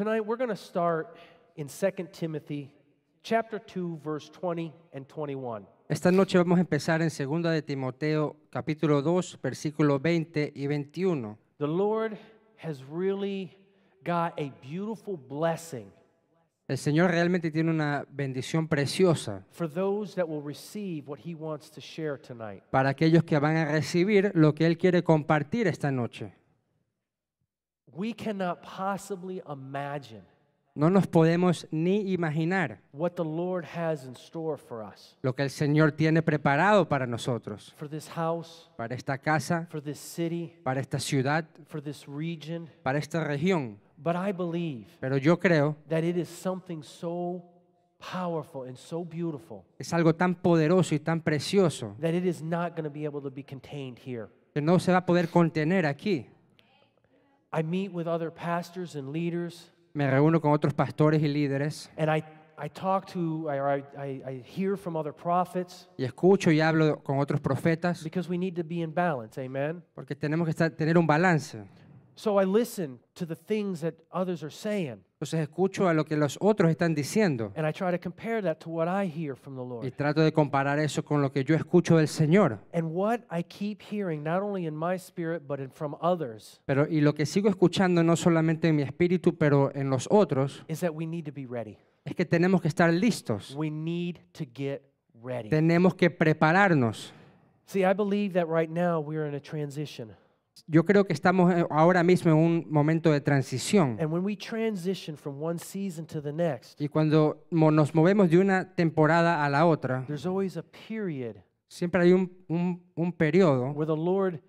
Tonight we're going to start in 2 Timothy chapter 2 verse 20 and 21. Esta noche vamos a empezar en 2 de Timoteo capítulo 2 versículos 20 y 21. The Lord has really got a beautiful blessing El Señor realmente tiene una bendición preciosa for those that will receive what he wants to share tonight. para aquellos que van a recibir lo que Él quiere compartir esta noche. We cannot possibly imagine No nos podemos ni imaginar what the Lord has in store for us, lo que el Señor tiene preparado para nosotros, for this house, para esta casa, for this city, para esta ciudad, for this region. para esta región. But I believe Pero yo creo that it is something so powerful and so beautiful es algo tan poderoso y tan precioso that it is not going to be able to be contained here. que no se va a poder contener aquí. I meet with other pastors and leaders, Me reúno con otros pastores y líderes and I, I talk to, or I, I, I hear from other prophets y escucho y hablo con otros profetas because we need to be in balance. Amen. porque tenemos que estar- tener un balance. So I listen to the things that others are saying, Entonces escucho a lo que los otros están diciendo and I try to compare that to what I hear from the y Lord. trato de comparar eso con lo que yo escucho del Señor. And what I keep hearing, not only in my spirit, but in, from others, Pero y lo que sigo escuchando no solamente en mi espíritu, pero en los otros, is that we need to be ready. es que tenemos que estar listos. We need to get ready. Tenemos que prepararnos. See, I believe that right now we're in a transition. Yo creo que estamos eh, ahora mismo en un momento de transición. And when we transition from one season to the next, Y cuando nos movemos de una temporada a la otra, there's always a period siempre hay un, un, un periodo where the Lord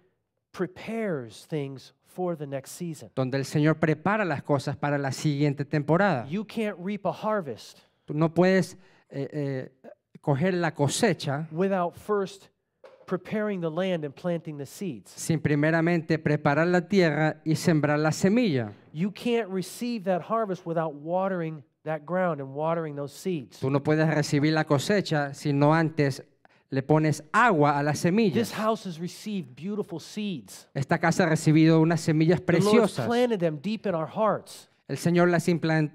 prepares things for the next season. donde el Señor prepara las cosas para la siguiente temporada. You can't reap a harvest Tú no puedes eh, eh, coger la cosecha without first preparing the land and planting the seeds. sin primeramente preparar la tierra y sembrar la semilla. You can't receive that harvest without watering that ground and watering those seeds. Tú no puedes recibir la cosecha si no antes le pones agua a las This semillas. house has received beautiful seeds. Esta casa ha recibido unas semillas The Lord's preciosas. planted them deep in our hearts. El Señor las,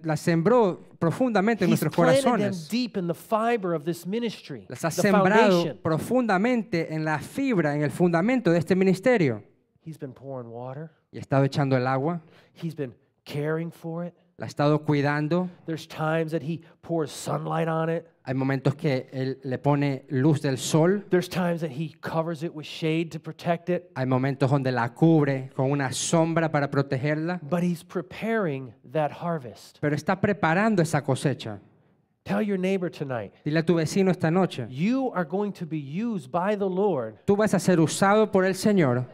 las sembró profundamente en He's nuestros corazones. deep in the fiber of this ministry, Las ha the sembrado foundation. profundamente en la fibra, en el fundamento de este ministerio. He's been pouring water. Y ha estado echando el agua, He's been caring for it. La ha estado cuidando. There's times that he pours sunlight on it. Hay momentos que Él le pone luz del sol. There's times that he covers it with shade to protect it. Hay momentos donde la cubre con una sombra para protegerla. But he's preparing that harvest. Pero está preparando esa cosecha. Tell your neighbor tonight, Dile a tu vecino esta noche. you are going to be used by the Lord Tú vas a ser usado por el Señor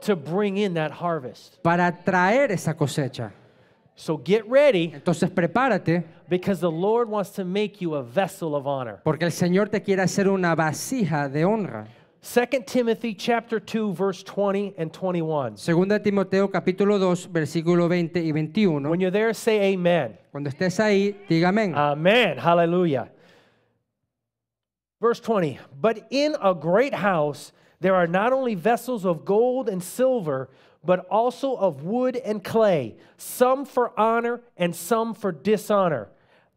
to bring in that harvest. para traer esa cosecha. So get ready Entonces prepárate because the Lord wants to make you a vessel of honor. porque el Señor te quiere hacer una vasija de honra. 2 Timothy chapter 2 verse 20 and 21. Segunda Timoteo capítulo 2 versículo 20 y 21. When you're there say amen. Cuando estés ahí, diga amén. Amen. Hallelujah. Verse 20. But in a great house there are not only vessels of gold and silver, but also of wood and clay, some for honor and some for dishonor.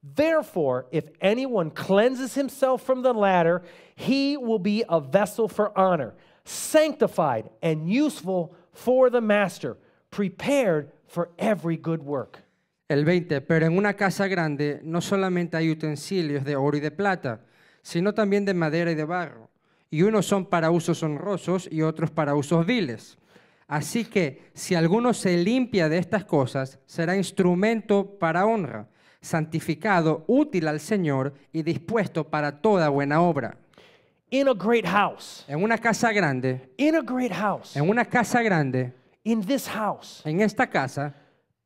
Therefore, if anyone cleanses himself from the latter, he will be a vessel for honor, sanctified and useful for the master, prepared for every good work. El 20. Pero en una casa grande no solamente hay utensilios de oro y de plata, sino también de madera y de barro. Y unos son para usos honrosos y otros para usos viles. Así que si alguno se limpia de estas cosas, será instrumento para honra, santificado, útil al Señor y dispuesto para toda buena obra. In a great house, En una casa grande, in a great house, en una casa grande, in this house, en esta casa,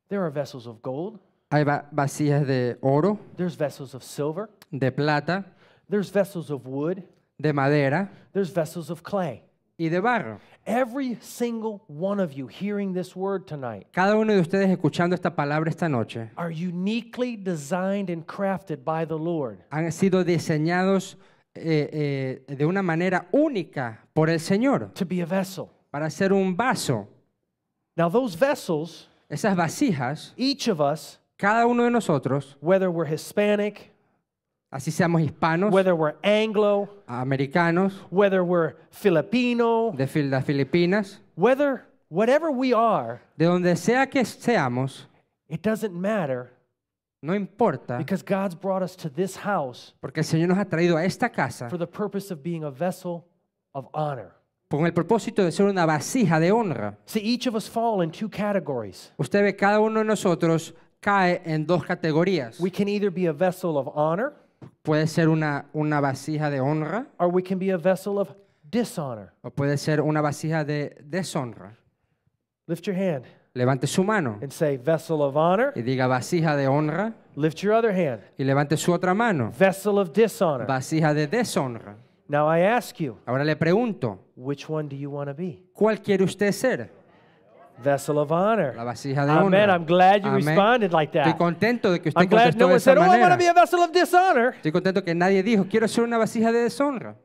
there are vessels of gold, hay va- vasijas de oro, there's vessels of silver, de plata, there's vessels of wood, de madera. There's vessels of clay. y de barro. Every single one of you hearing this word tonight Cada uno de ustedes escuchando esta palabra esta noche are uniquely designed and crafted by the Lord. han sido diseñados eh, eh, de una manera única por el Señor to be a vessel. para ser un vaso. Now, those vessels, Esas vasijas, each of us cada uno de nosotros, whether we're Hispanic, así seamos hispanos, whether we're Anglo, americanos, whether we're Filipino, de Fil- las Filipinas, whether whatever we are, de donde sea que seamos, it doesn't matter no importa, because God's brought us to this house porque el Señor nos ha traído a esta casa for the purpose of being a vessel of honor. con el propósito de ser una vasija de honra. See, each of us fall in two categories. Usted ve, cada uno de nosotros cae en dos categorías. We can either be a vessel of honor Puede ser una, una vasija de honra or we can be a vessel of dishonor. o puede ser una vasija de deshonra. Lift your hand Levante su mano and say, vessel of honor. y diga vasija de honra Lift your other hand, y levante su otra mano, vessel of dishonor. vasija de deshonra. Now I ask you, Ahora le pregunto, which one do you want to be? ¿cuál quiere usted ser? Vessel of honor. La vasija de Amen. honra. I'm glad you Amén. responded like Estoy that. contento de que usted I'm glad contestó no de one esa said, oh, I want to manera. be a vessel of dishonor. Estoy contento que nadie dijo, quiero ser una vasija de deshonra.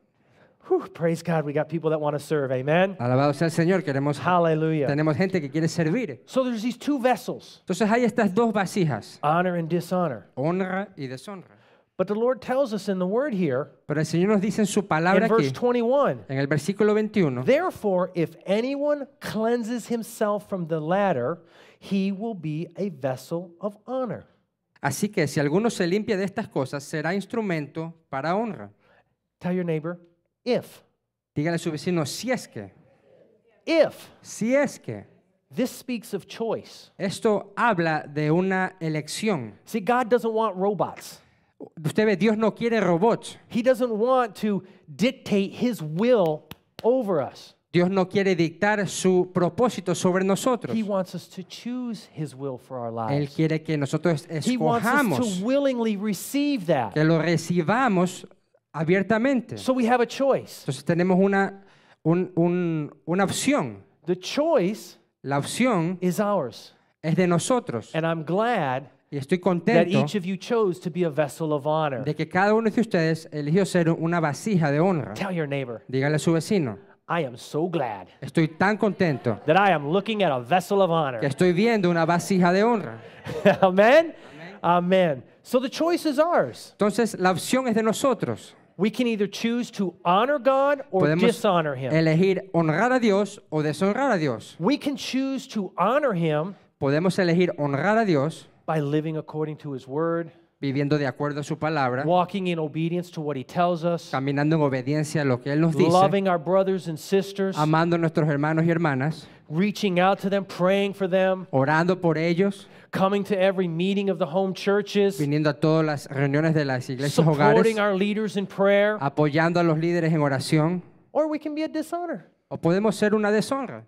Whew, praise God, we got people that want to serve. Amen. Alabado sea el Señor, queremos, Hallelujah. tenemos gente que quiere servir. So there's these two vessels, Entonces hay estas dos vasijas, honor and dishonor. honra y deshonra. But the Lord tells us in the word here, Pero el Señor nos dice en su palabra in verse aquí, 21, en el versículo 21, Therefore, if anyone cleanses himself from the latter, he will be a vessel of honor. así que si alguno se limpia de estas cosas, será instrumento para honra. Tell your neighbor, if, Dígale a su vecino, si es que, if. si es que. This speaks of choice. Esto habla de una elección. See, God doesn't want robots. Usted ve, Dios no quiere robots. He doesn't want to dictate his will over us. Dios no quiere dictar su propósito sobre nosotros. He wants us to choose his will for our Él lives. quiere que nosotros He wants us escojamos, to willingly receive that. que lo recibamos abiertamente. So we have a choice. Entonces tenemos una, un- un- una opción. The choice La opción is ours. es de nosotros. And I'm glad Y estoy that contento each of you chose to be a vessel of honor. de que cada uno de ustedes eligió ser una vasija de honra. Tell your neighbor, Dígale a su vecino, I am so glad estoy tan contento that I am looking at a vessel of honor. que estoy viendo una vasija de honra. Amen? Amen. So the choice is ours. Entonces la opción es de nosotros. We can either choose to honor God or Podemos dishonor Him. elegir honrar a Dios o deshonrar a Dios. We can choose to honor Him Podemos elegir honrar a Dios by living according to His Word, viviendo de acuerdo a su palabra, walking in obedience to what He tells us, caminando en obediencia a lo que Él nos dice, loving our brothers and sisters, amando a nuestros hermanos y hermanas, reaching out to them, praying for them, orando por ellos, coming to every meeting of the home churches, viniendo a todas las reuniones de las iglesias hogares, supporting our leaders in prayer, apoyando a los líderes en oración, or we can be a dishonor. o podemos ser una deshonra.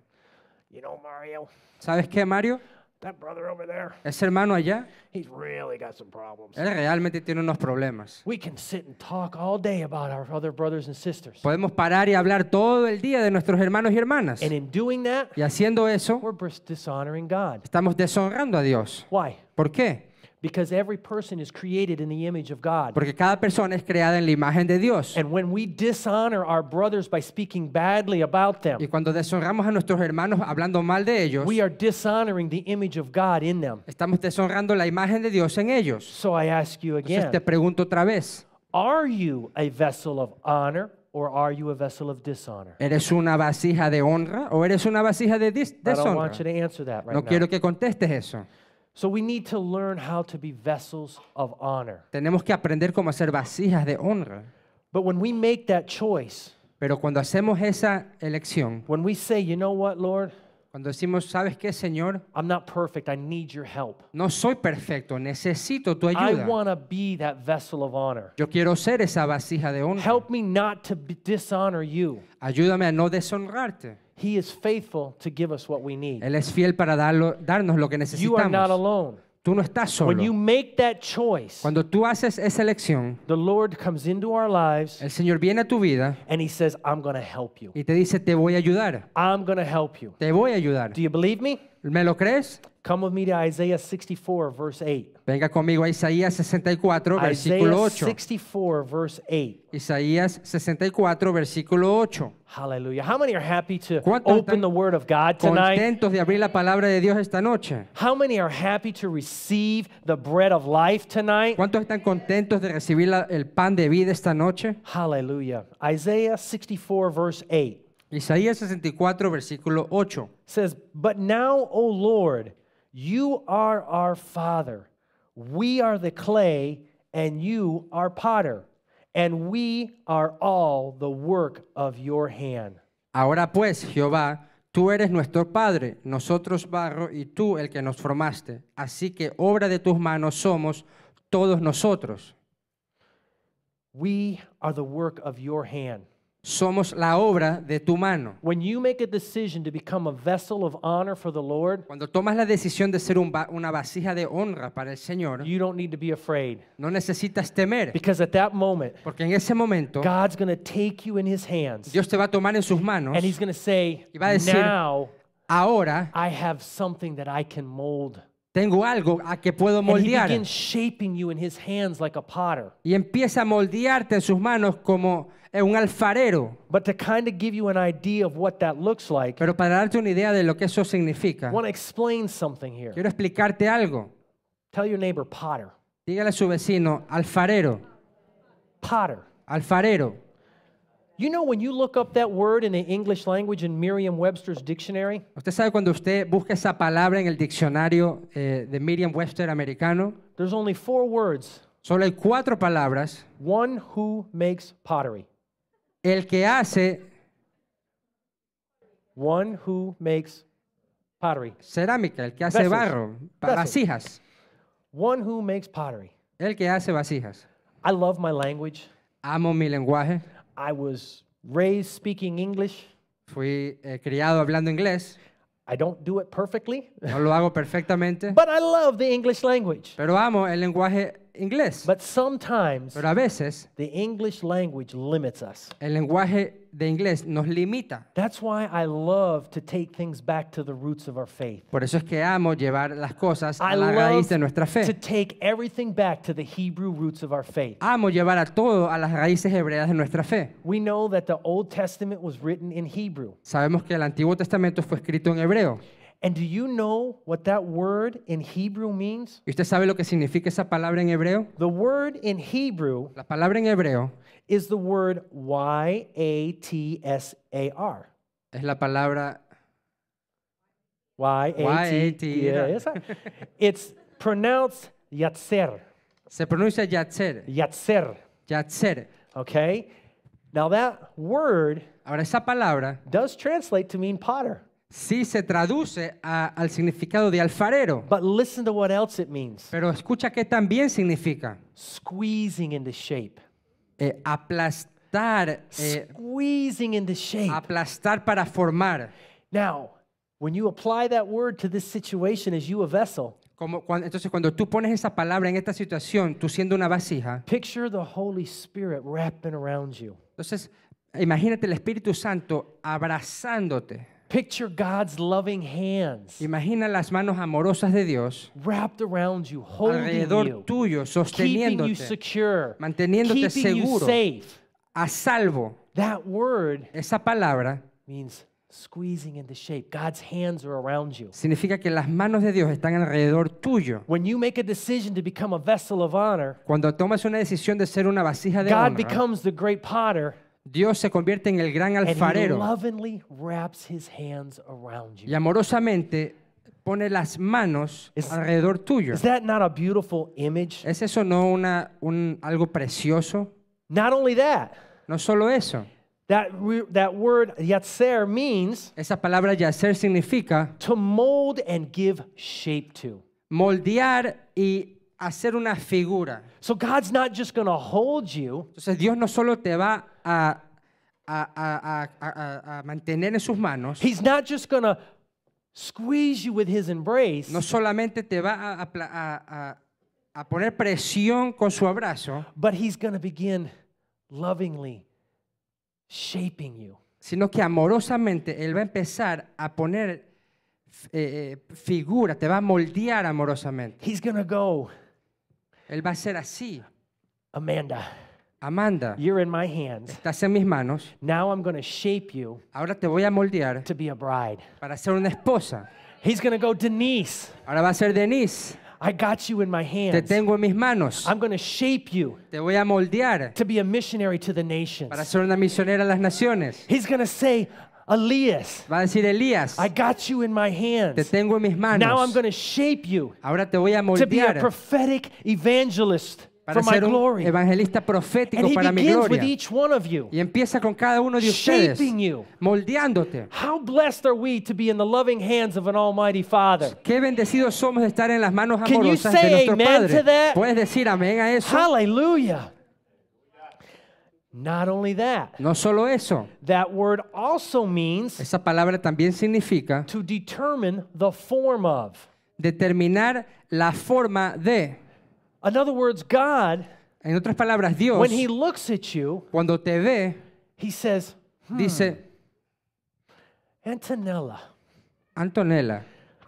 You know, Mario, ¿Sabes qué, Mario? That brother over there, Ese hermano allá, he's really got some problems. él realmente tiene unos problemas. We can sit and talk all day about our other brothers and sisters. Podemos parar y hablar todo el día de nuestros hermanos y hermanas. And in doing that, Y haciendo eso, we're dishonoring God. estamos deshonrando a Dios. Why? ¿Por qué? Because every person is created in the image of God. Porque cada persona es creada en la imagen de Dios. And when we dishonor our brothers by speaking badly about them, Y cuando deshonramos a nuestros hermanos hablando mal de ellos, we are dishonoring the image of God in them. estamos deshonrando la imagen de Dios en ellos. So I ask you Entonces te again pregunto otra vez, are you a vessel of honor or are you a vessel of dishonor? ¿eres una vasija de honra o eres una vasija de dis- I don't deshonra? want you to answer that right No now. quiero que contestes eso. So we need to learn how to be vessels of honor. Tenemos que aprender cómo hacer vasijas de honra. But when we make that choice, Pero cuando hacemos esa elección, when we say, you know what, Lord, cuando decimos, ¿sabes qué, Señor? I'm not perfect, I need your help. No soy perfecto, necesito tu ayuda. I want to be that vessel of honor. Yo quiero ser esa vasija de honra. Help me not to dishonor you. Ayúdame a no deshonrarte. He is faithful to give us what we need. Él es fiel para darlo- darnos lo que You are not necesitamos. alone. Tú no estás When solo. you make that choice, Cuando tú haces esa elección, the Lord comes into our lives el Señor viene a tu vida and He says, I'm going to help you. y te dice, te voy a ayudar. I'm going to help you. Te voy a ayudar. Do you believe me? ¿Me lo crees? Come with me to Isaiah 64, verse 8. Venga conmigo a Isaías 64, Isaiah versículo 8. 64, verse 8. Isaías 64, versículo 8. Hallelujah. How many are happy to open the Word of God tonight? Contentos de abrir la palabra de Dios esta noche. How many are happy to receive the bread of life tonight? ¿Cuántos están contentos de recibir la- el pan de vida esta noche? Hallelujah. Isaiah 64, verse 8 Isaías 64, versículo 8. says, But now, O Lord, you are our Father. We are the clay, and you are potter, and we are all the work of your hand. Ahora pues, Jehová, tú eres nuestro Padre, nosotros barro y tú el que nos formaste. Así que obra de tus manos somos todos nosotros. We are the work of your hand. Somos la obra de tu mano. When you make a decision to become a vessel of honor for the Lord, Cuando tomas la decisión de ser un va- una vasija de honra para el Señor, you don't need to be afraid. no necesitas temer, Because at that moment, porque en ese momento God's going to take you in his hands Dios te va a tomar en sus manos. and he's going to say, Y va a decir, Now Ahora I have something that I can mold. Tengo algo a que puedo And he moldear. begins shaping you in his hands like a potter. Y empieza a moldearte en sus manos como eh, un alfarero. But to kind of give you an idea of what that looks like, Pero para darte una idea de lo que eso significa, I want to explain something here. quiero explicarte algo. Tell your neighbor, potter. Dígale a su vecino, alfarero, Potter. alfarero. You know, when you look up that word in the English language in Merriam Webster's dictionary, Usted sabe cuando usted busca esa palabra en el diccionario eh, de Merriam-Webster americano, there's only four words solo hay cuatro palabras. one who makes pottery. El que hace One who makes pottery. cerámica, el que hace Vessels. barro, pa- Vessels. vasijas. One who makes pottery. El que hace vasijas. I love my language. Amo mi lenguaje. I was raised speaking English. Fui eh, criado hablando inglés. I don't do it perfectly, No lo hago perfectamente, but I love the English language. pero amo el lenguaje inglés. But sometimes Pero a veces the English language limits us. el lenguaje de inglés nos limita. That's why I love to take things back to the roots of our faith. Por eso es que amo llevar las cosas I a la raíz de nuestra to fe. take everything back to the Hebrew roots of our faith. Amo llevar a todo a las raíces hebreas de nuestra fe. We know that the Old Testament was written in Hebrew. Sabemos que el Antiguo Testamento fue escrito en hebreo. And do you know what that word in Hebrew means? ¿Y usted sabe lo que significa esa palabra en hebreo? The word in Hebrew La palabra en hebreo is the word Y A T S A R. es la palabra Y A T. Y-A-T-R. Yeah, esa. It's pronounced Yatzer. se pronuncia yatzer, Yatzer. yatzer. Okay? Now that word Ahora esa palabra does translate to mean potter. Sí se traduce a- al significado de alfarero, But listen to what else it means. pero escucha qué también significa Squeezing into shape. Eh, aplastar, eh, Squeezing into shape. aplastar para formar. Now, when you apply that word to this situation as you a vessel, Como cuan- entonces cuando tú pones esa palabra en esta situación, tú siendo una vasija, picture the Holy Spirit wrapping around you. entonces imagínate el Espíritu Santo abrazándote. Picture God's loving hands Imagina las manos amorosas de Dios wrapped around you, holding alrededor you, tuyo, keeping you sosteniéndote, secure, manteniéndote keeping you seguro. safe. a salvo. That word Esa palabra means squeezing into shape. God's hands are around you. significa que las manos de Dios están alrededor tuyo. When you make a decision to become a vessel of honor, Cuando tomas una decisión de ser una vasija de God honra, becomes the great potter Dios se convierte en el gran alfarero lovingly wraps his hands around y amorosamente pone las manos Es- alrededor tuyo. Is that not a beautiful image? ¿Es eso no una, un, algo precioso? Not only that, No solo eso. that, that word yatser means Esa palabra yacer significa to mold and give shape to. moldear y hacer una figura. So God's not just going to hold you, Entonces Dios no solo te va a, a- a- a- mantener en sus manos, He's not just going to squeeze you with his embrace, no solamente te va a, a- a- a poner presión con su abrazo, but He's going to begin lovingly shaping you. sino que amorosamente Él va a empezar a poner eh, eh, figura, te va a moldear amorosamente. He's going to go, Él va a ser así. Amanda, Amanda, you're in my hands. estás en mis manos. Now I'm going to shape you Ahora te voy a moldear to be a bride. para ser una esposa. He's going to go, Denise, Ahora va a ser Denise. I got you in my Te hands. tengo en mis manos. I'm going to shape you Te voy a moldear to be a missionary to the nations. para ser una misionera a las naciones. He's going to say, Elias, Va a decir Elías, I got you in my hands. te tengo en mis manos. Now I'm going to shape you Ahora te voy a moldear. to be a prophetic evangelist para for my ser un glory. evangelista profético he para mi begins with each one of you, Y empieza con cada uno de ustedes, shaping you. moldeándote. How blessed are we to be in the loving hands of an Almighty Father? Qué bendecidos somos de estar en las manos Can you amorosas de say nuestro amen Padre. to that? Puedes decir amén a eso. Hallelujah. Not only that, No solo eso, that word also means esa palabra también significa to determine the form of. determinar la forma de. In other words, God, En otras palabras, Dios, when He looks at you, cuando te ve, He says, hmm, dice, Antonella, Antonella,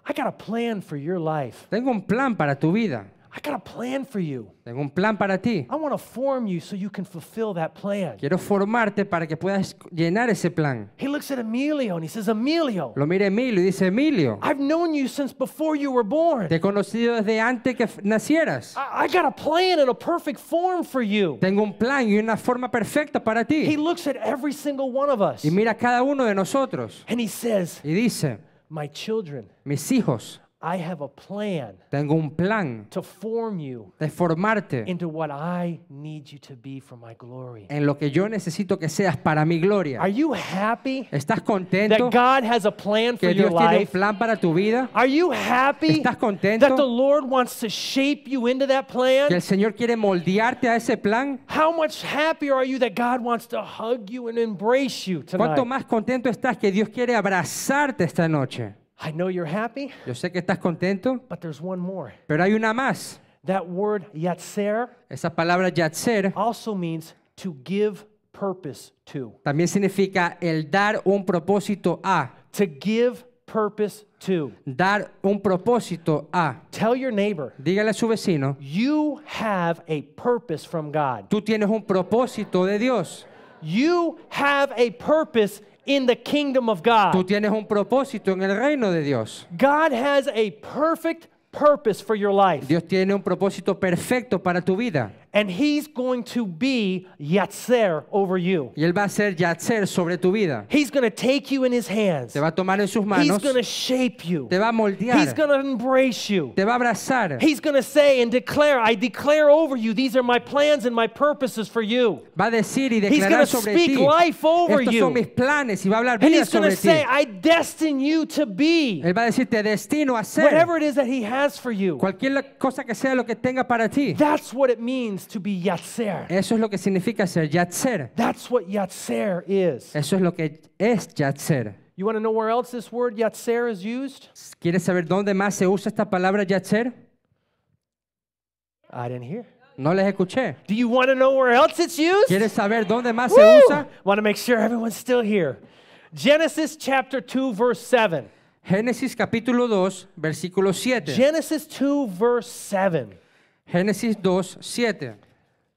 I got a plan for your life. tengo un plan para tu vida. I got a plan for you. Tengo un plan para ti. I want to form you so you can fulfill that plan. Quiero formarte para que puedas llenar ese plan. He looks at Emilio and he says, Emilio, Lo mira Emilio y dice, Emilio, I've known you since before you were born. te he conocido desde antes que nacieras. I, I got a plan and a perfect form for you. Tengo un plan y una forma perfecta para He ti. looks at every single one of us Y mira a cada uno de nosotros and he says, y dice, My children, mis hijos, I have a plan tengo un plan to form you de formarte into what I need you to be for my glory. en lo que yo necesito que seas para mi Are gloria. you happy ¿Estás contento that God has a plan for que your Dios tiene un life? plan para tu vida? Are you happy ¿Estás contento? that the Lord wants to shape you into that ¿Que plan? el Señor quiere moldearte a ese plan? How much happier are you that God wants to hug you and embrace you ¿Cuánto tonight? más contento estás que Dios quiere abrazarte esta noche? I know you're happy, Yo sé que estás contento, but there's one more. pero hay una más. That word yatser Esa palabra yatser also means to give purpose to. también significa el dar un propósito a. To give purpose to. Dar un propósito a. Tell your neighbor, Dígale a su vecino, you have a purpose from God. tú tienes un propósito de Dios. You have a purpose in the kingdom of God. Tú God. tienes un propósito en el reino de Dios. God has a perfect purpose for your life. Dios tiene un propósito perfecto para tu vida. And He's going to be Yatzer over you. Y Él va a ser Yatzer sobre tu vida. He's going to take you in His hands. Te va a tomar en sus manos. He's going to shape you. te va a moldear. He's going to embrace you. te va a abrazar. He's going to say and declare, I declare over you, these are my plans and my purposes for you. Va a decir y He's declarar gonna sobre speak ti. life over Estos you. son mis planes y va a hablar And vida He's going to say, I destine you to be Él va a decir, te destino a ser whatever it is that He has for you. cualquier cosa que sea lo que tenga para ti. That's what it means to be Yatzer. Eso es lo que significa ser Yatzer. That's what Yatzer is. Eso es lo que es Yatzer. You want to know where else this word Yatzer is used? ¿Quieres saber dónde más se usa esta palabra Yatzer? I didn't hear. No les escuché. Do you want to know where else it's used? ¿Quieres saber dónde más se Woo! usa? Want to make sure everyone's still here. Genesis chapter 2, verse 7. Génesis capítulo 2, versículo 7. Genesis 2, verse 7. Génesis 2, 7.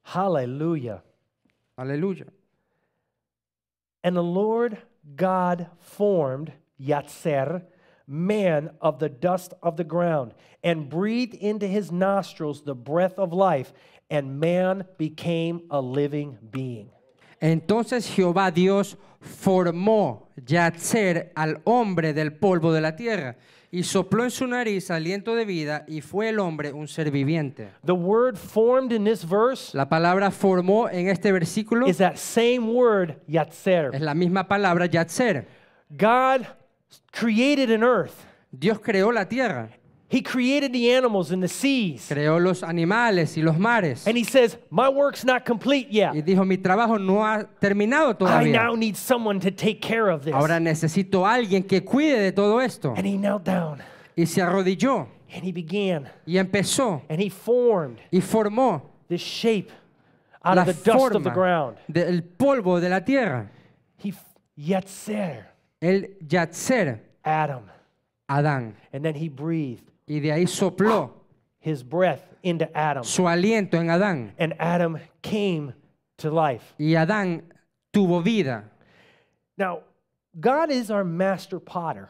Hallelujah. Aleluya. And the Lord God formed Yatzer, man of the dust of the ground, and breathed into his nostrils the breath of life, and man became a living being. Entonces Jehová Dios formó Yatzer al hombre del polvo de la tierra y sopló en su nariz aliento de vida y fue el hombre un ser viviente. The word formed in this verse La palabra formó en este versículo is that same word, Yatzer. es la misma palabra Yatzer. God created an earth. Dios creó la tierra, He created the animals in the seas. creó los animales y los mares. And he says, My work's not complete yet. Y dijo, mi trabajo no ha terminado todavía." I now need someone to take care of this. Ahora necesito alguien que cuide de todo esto. And he knelt down Y se arrodilló and he began y empezó and he formed y formó this shape out la of the dust of the ground. del polvo de la tierra. He Yetzer, El Yatzer, Adam. Adán. and then he breathed Y de ahí sopló his breath into Adam, su aliento en Adán. and Adam came to life. Y Adán tuvo vida. Now, God is our master potter.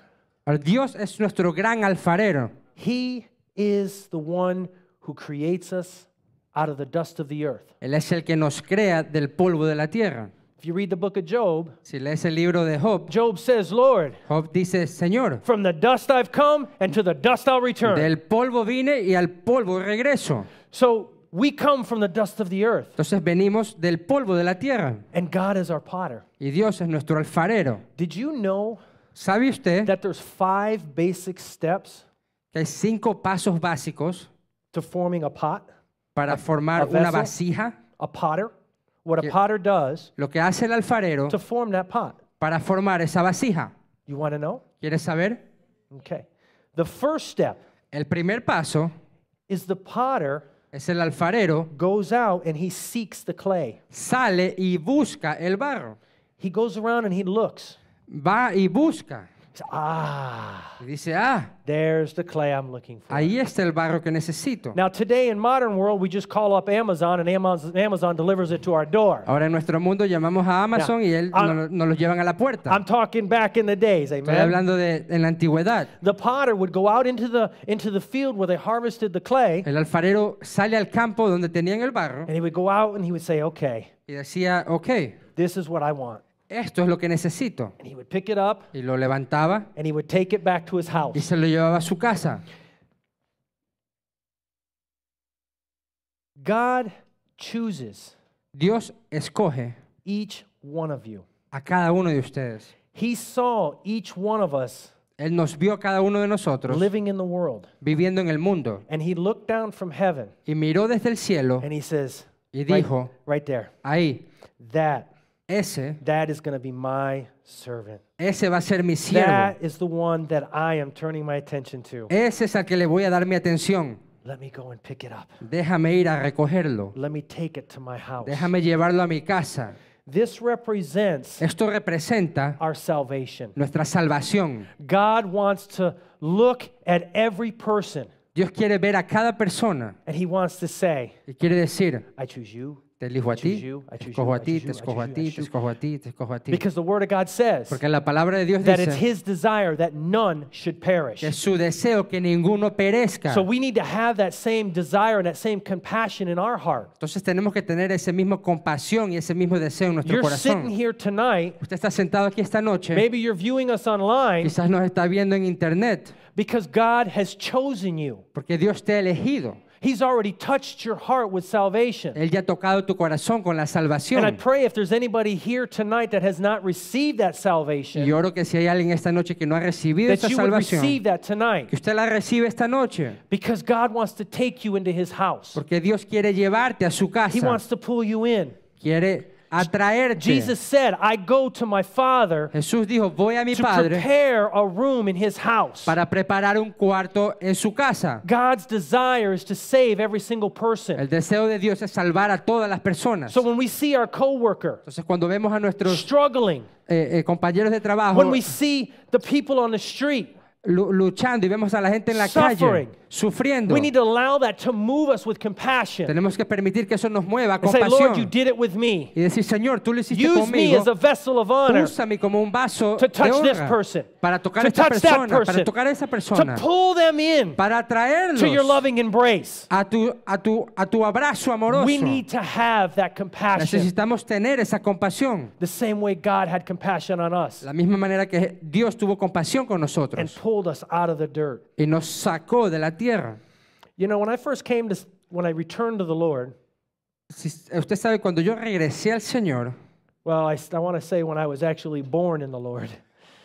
Dios es nuestro gran alfarero. He is the one who creates us out of the dust of the earth. Él es el que nos crea del polvo de la tierra. If you read the book of Job, Si lees el libro de Job, Job says, Lord, Job dice, Señor, from the dust I've come, and to the dust I'll return. del polvo vine y al polvo regreso. So we come from the dust of the earth, Entonces venimos del polvo de la tierra and God is our potter. y Dios es nuestro alfarero. Did you know ¿Sabe usted that there's five basic steps que hay cinco pasos básicos to forming a pot? para formar a una vasija? A potter? What a potter does Lo que hace el alfarero to form that pot. para formar esa vasija. You want to know? ¿Quieres saber? Okay. The first step El primer paso is the potter es el alfarero goes out and he seeks the clay. sale y busca el barro. He goes around and he looks. Va y busca. Ah, Y dice, ah, there's the clay I'm looking for. ahí está el barro que necesito. Now, today in modern world, we just call up Amazon and Amazon, Amazon delivers it to our door. Ahora en nuestro mundo llamamos a Amazon y él I'm- nos, lo- nos los llevan a la puerta. I'm talking back in the days, Estoy amen. hablando de en la antigüedad. The potter would go out into the into the field where they harvested the clay, El alfarero sale al campo donde tenían el barro and he would go out and he would say, "Okay, y decía, ok, this is what I want." Esto es lo que necesito. And he would pick it up Y lo levantaba and he would take it back to his y house. se lo llevaba a su casa. God chooses Dios escoge each one of you. a cada uno de ustedes. He saw each one of us Él nos vio a cada uno de nosotros living in the world, viviendo en el mundo and he looked down from heaven y miró desde el cielo and he says, y right, dijo, right there, ahí, that ese, that is going to be my servant. ese va a ser mi siervo. That is the one that I am turning my attention to. Ese es al que le voy a dar mi atención. Let me go and pick it up. Déjame ir a recogerlo. Let me take it to my house. Déjame llevarlo a mi casa. This represents Esto representa our salvation. nuestra salvación. God wants to look at every person Dios quiere ver a cada persona and he wants to say, y quiere decir, I choose you. Te elijo a ti, escojo a ti, te escojo a ti, te escojo a ti, te escojo a ti. Because the word of God says Porque la palabra de Dios that it's dice his desire that none should perish. que es su deseo que ninguno perezca. So we need to have that same desire and that same compassion in our heart. Entonces tenemos que tener ese mismo compasión y ese mismo deseo en nuestro You're sitting corazón. here tonight. Usted está sentado aquí esta noche, Maybe you're viewing us online quizás nos está viendo en internet, because God has chosen you. porque Dios te ha elegido. He's already touched your heart with salvation. Él ya ha tocado tu corazón con la And I pray if there's anybody here tonight that has not received that Y salvation, oro que si hay alguien esta noche que no ha recibido that esa salvación, receive that tonight que usted la recibe esta noche, because God wants to take you into his house. porque Dios quiere llevarte a su He wants to pull you in. quiere atraerte. Jesus said, I go to my Father Jesús dijo, voy a mi to Padre prepare a room in his house. para preparar un cuarto en su casa. God's desire is to save every single person. El deseo de Dios es salvar a todas las personas. So when we see our coworker Entonces cuando vemos a nuestros struggling, eh, eh, compañeros de trabajo when we see the people on the street, luchando y vemos a la gente en la Suffering. calle sufriendo, we need to allow that to move us with compassion. tenemos que permitir que eso nos mueva con say, Lord, you pasión did it with me. y decir, Señor, tú lo hiciste Use me conmigo, as a vessel of honor úsame como un vaso to de touch this person, para tocar to esta touch that persona, para tocar a esa to persona, pull them in para to your atraerlos loving embrace. a tu, a tu, a tu abrazo amoroso. We need to have that compassion Necesitamos tener esa compasión. the same way God had compassion on us La misma manera que Dios tuvo compasión con and nosotros pulled us out of the dirt. y nos sacó de la tierra. You know, when I first came to, when I returned to the Lord, Si usted sabe, cuando yo regresé al Señor, well, I, I want to say when I was actually born in the Lord.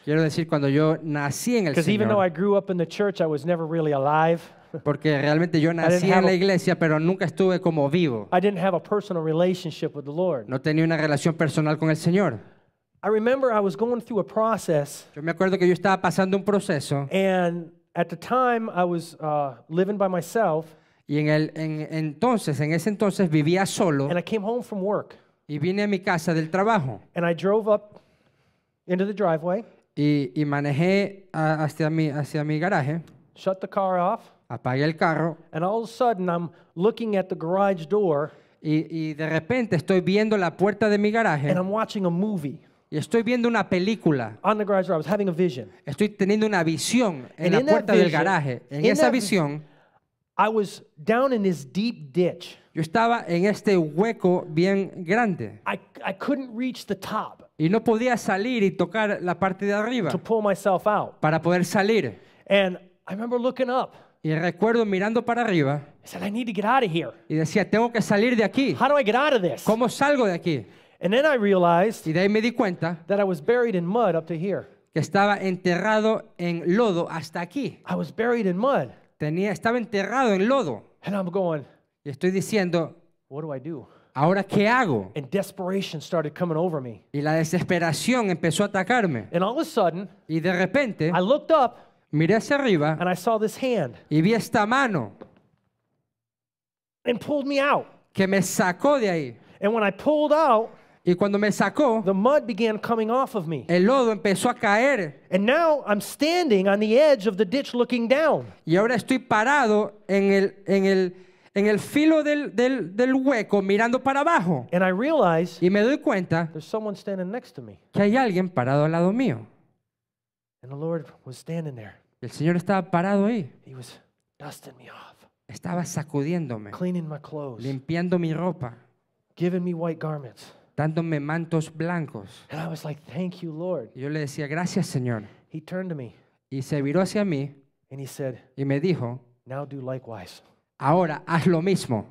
quiero decir, cuando yo nací en el Because even though I grew up in the church, I was never really alive. porque realmente yo nací en la iglesia, pero nunca estuve como vivo. I didn't have a personal relationship with the Lord. No tenía una relación personal con el Señor. I remember I was going through a process, Yo me acuerdo que yo estaba pasando un proceso. and at the time I was uh, living by myself, y en el en, entonces, en ese entonces vivía solo and I came home from work, y vine a mi casa del trabajo. And I drove up into the driveway, y, y manejé a- hacia, mi, hacia mi garaje, shut the car off, apagué el carro. And all of a sudden I'm looking at the garage door. Y, y de repente estoy viendo la puerta de mi garaje. And I'm watching a movie y estoy viendo una película. on the garage door. I was having a vision. Estoy teniendo una visión en And la puerta del garaje. En esa that visión, I was down in this deep ditch. yo estaba en este hueco bien grande I, I couldn't reach the top y no podía salir y tocar la parte de arriba to pull myself out. para poder salir. And I remember looking up. Y recuerdo mirando para arriba I said, I need to get out of here. y decía, tengo que salir de aquí. How do I get out of this? ¿Cómo salgo de aquí? And then I realized Y de ahí me di cuenta that I was buried in mud up to here. que estaba enterrado en lodo hasta aquí. I was buried in mud. Tenía, estaba enterrado en lodo. And I'm going, Y estoy diciendo, what do I do? ¿ahora qué hago? And desperation started coming over me. Y la desesperación empezó a atacarme. And all of a sudden, Y de repente I looked up miré hacia arriba and I saw this hand y vi esta mano and pulled me out. que me sacó de ahí. And when I pulled out, Y cuando me sacó, the mud began coming off of me. el lodo empezó a caer. And now I'm standing on the edge of the ditch looking down. Y ahora estoy parado en el, en el, en el filo del, del, del hueco mirando para abajo. And I realize Y me doy cuenta there's someone standing next to me. que hay alguien parado al lado mío. And the Lord was standing there. El Señor estaba parado ahí. He was dusting me off, Estaba sacudiéndome, cleaning my clothes, limpiando mi ropa, giving me white garments. Dándome mantos blancos. And I was like, Thank you, Lord. Y yo le decía, gracias Señor. He turned to me Y se viró hacia mí and he said, y me dijo, Now do likewise. ahora haz lo mismo.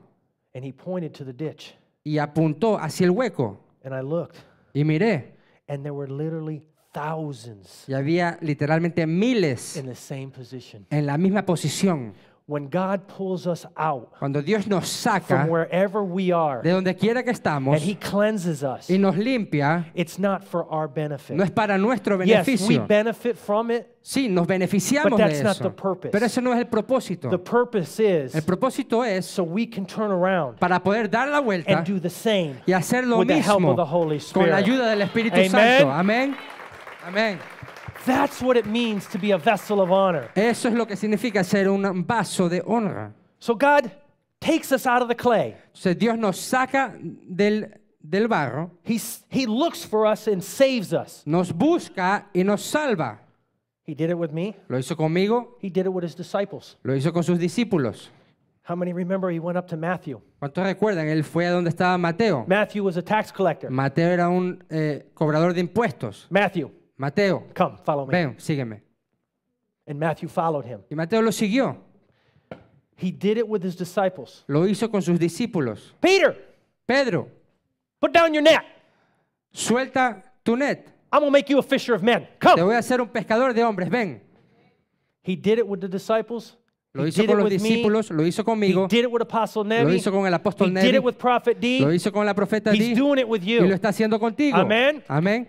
And he pointed to the ditch. Y apuntó hacia el hueco. And I looked, Y miré. and there were literally thousands Y había literalmente miles in the same position. en la misma posición. When God pulls us out Cuando Dios nos saca from wherever we are de donde quiera que estamos and he cleanses us, y nos limpia, it's not for our benefit. no es para nuestro Yes, we beneficio. benefit from it. Sí, nos beneficiamos But de that's not eso. the purpose. Pero ese no es el propósito. The purpose is El propósito es so we can turn around para poder dar la vuelta and do the same y hacer lo with the help mismo of the Holy con la Spirit. ayuda del Espíritu Amen. Santo. Amén. Amén. That's what it means to be a vessel of honor. Eso es lo que significa ser un vaso de honra. So God takes us out of the clay. Entonces Dios nos saca del, del barro, He's, he looks for us and saves us. nos busca y nos salva. He did it with me. Lo hizo conmigo, He did it with his disciples. lo hizo con sus discípulos. How many remember he went up to Matthew? ¿Cuántos recuerdan? Él fue a donde estaba Mateo. Matthew was a tax collector. Mateo era un eh, cobrador de impuestos. Matthew, Mateo, come, follow me. ven, sígueme. And Matthew followed him. Y Mateo lo siguió. He did it with his disciples. Lo hizo con sus discípulos. Peter, Pedro, put down your net. suelta tu net. I'm going to make you a fisher of men. Te Come. voy a hacer un pescador de hombres. Ven. He did it with the disciples. Lo hizo con los discípulos, lo hizo conmigo, did it with Apostle lo hizo con el apóstol He did Nevi, it with Prophet D. lo hizo con la profeta He's Di doing it with y lo you. está haciendo contigo. Amén. Amén.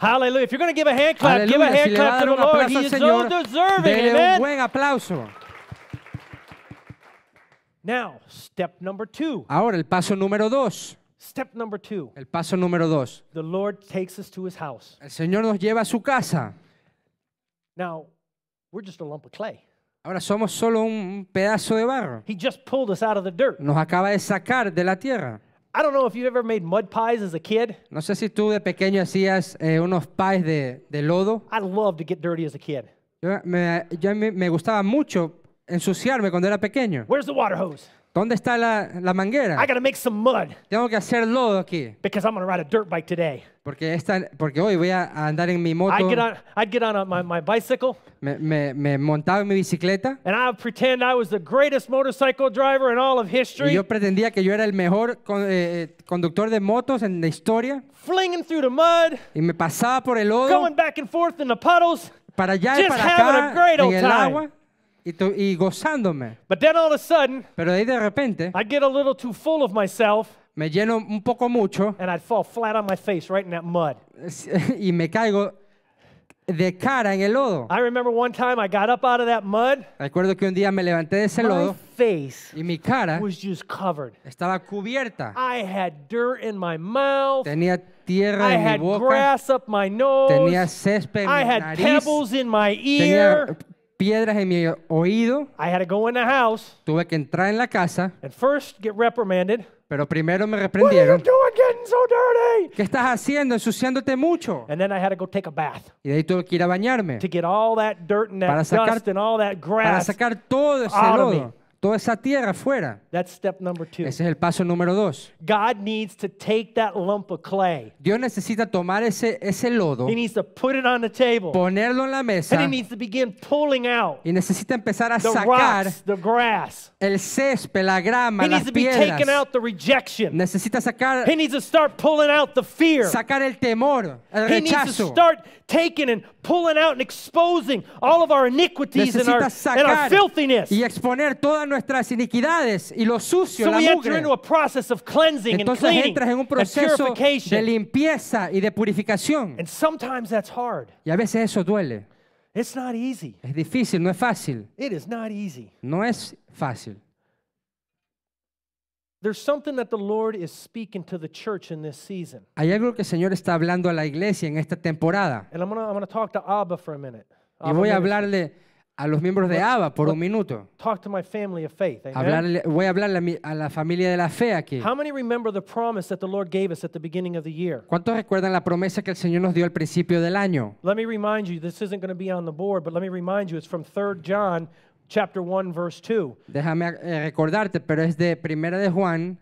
Hallelujah. If you're going to give a hand clap, give a Aleluya. Si hand a clap to the Lord. He is so deserving. dele un Amen. buen aplauso. Now, step number two. Ahora, el paso número dos. Step number two. El paso número dos. The Lord takes us to his house. El Señor nos lleva a su casa. Now, we're just a lump of clay. Ahora somos solo un pedazo de barro. He just pulled us out of the dirt. Nos acaba de sacar de la tierra. I don't know if you've ever made mud pies as a kid. No sé si tú de pequeño hacías eh, unos pies de, de lodo. I loved to get dirty as a kid. Yo, me, yo me, me gustaba mucho ensuciarme cuando era pequeño. Where's the water hose? ¿Dónde está la, la I manguera? got to make some mud Tengo que hacer lodo aquí. because I'm to ride a dirt bike today. Porque, esta, porque hoy voy a a andar en mi moto. I'd get on, I'd get on a, my, my bicycle Me, me- me montaba en mi bicicleta and I'd pretend I was the greatest motorcycle driver in all of y history, yo pretendía que yo era el mejor con- eh, conductor de motos en la historia flinging through the mud, y me pasaba por el lodo going back and forth in the puddles. para allá y just para having a acá great en old el time. agua y, to- y gozándome. But then all of a sudden, Pero de ahí de repente I'd get a little too full of myself me lleno un poco mucho and I'd fall flat on my face right in that mud. y me caigo de cara en el lodo. I remember one time I got up out of that mud, Recuerdo que un día me levanté de ese my lodo face y mi cara was just covered. estaba cubierta. I had dirt in my mouth. Tenía tierra I en mi had boca, grass up my nose. tenía césped en I mi had pebbles in my tenía ear. Piedras en mi oído. I had to go in the house Tuve que entrar en la casa, and first get reprimanded. pero primero me What are you reprendieron. doing getting so dirty? ¿Qué estás haciendo? Ensuciándote mucho. And then I had to go take a bath Y de ahí tuve que ir a bañarme to get all that dirt and that Para sacar- dust and all that para grass. sacar todo ese out of me. lodo, toda esa tierra afuera. That's step number two. Ese es el paso número dos. God needs to take that lump of clay. Dios necesita tomar ese, ese lodo, He needs to put it on the table. ponerlo en la And mesa he needs to begin pulling out y necesita empezar a the sacar rocks, the grass. el césped, la grama, He las needs to be taking piedras. out the rejection. Necesita sacar, He needs to start pulling out the fear. sacar el temor, el He needs to rechazo. start taking and pulling out and exposing all of our iniquities and our, and our filthiness. y exponer todas nuestras iniquidades y lo sucio, So la we enter mugre. into a process of cleansing and Entonces cleaning entras en un and proceso de purification. limpieza y de purificación. And sometimes that's hard. Y a veces eso duele. It's not easy. Es difícil, no es fácil. It is not easy. No es fácil. There's something that the Lord is speaking to the church in this season. Hay algo que el Señor está hablando a la iglesia en esta temporada. And I'm going to I'm talk to Abba for a minute. Y Abba voy a hablarle a los miembros de ABA por un minuto. Talk to my family of faith. Amen? Hablarle, voy a hablarle a, mi- a la familia de la fe aquí. How many remember the promise that the Lord gave us at the beginning of the year? ¿Cuántos recuerdan la promesa que el Señor nos dio al principio del año? Let me remind you, this isn't going to be on the board, but let me remind you, it's from 3 John chapter 1 verse 2. Déjame eh, recordarte, pero es de Primera de Juan,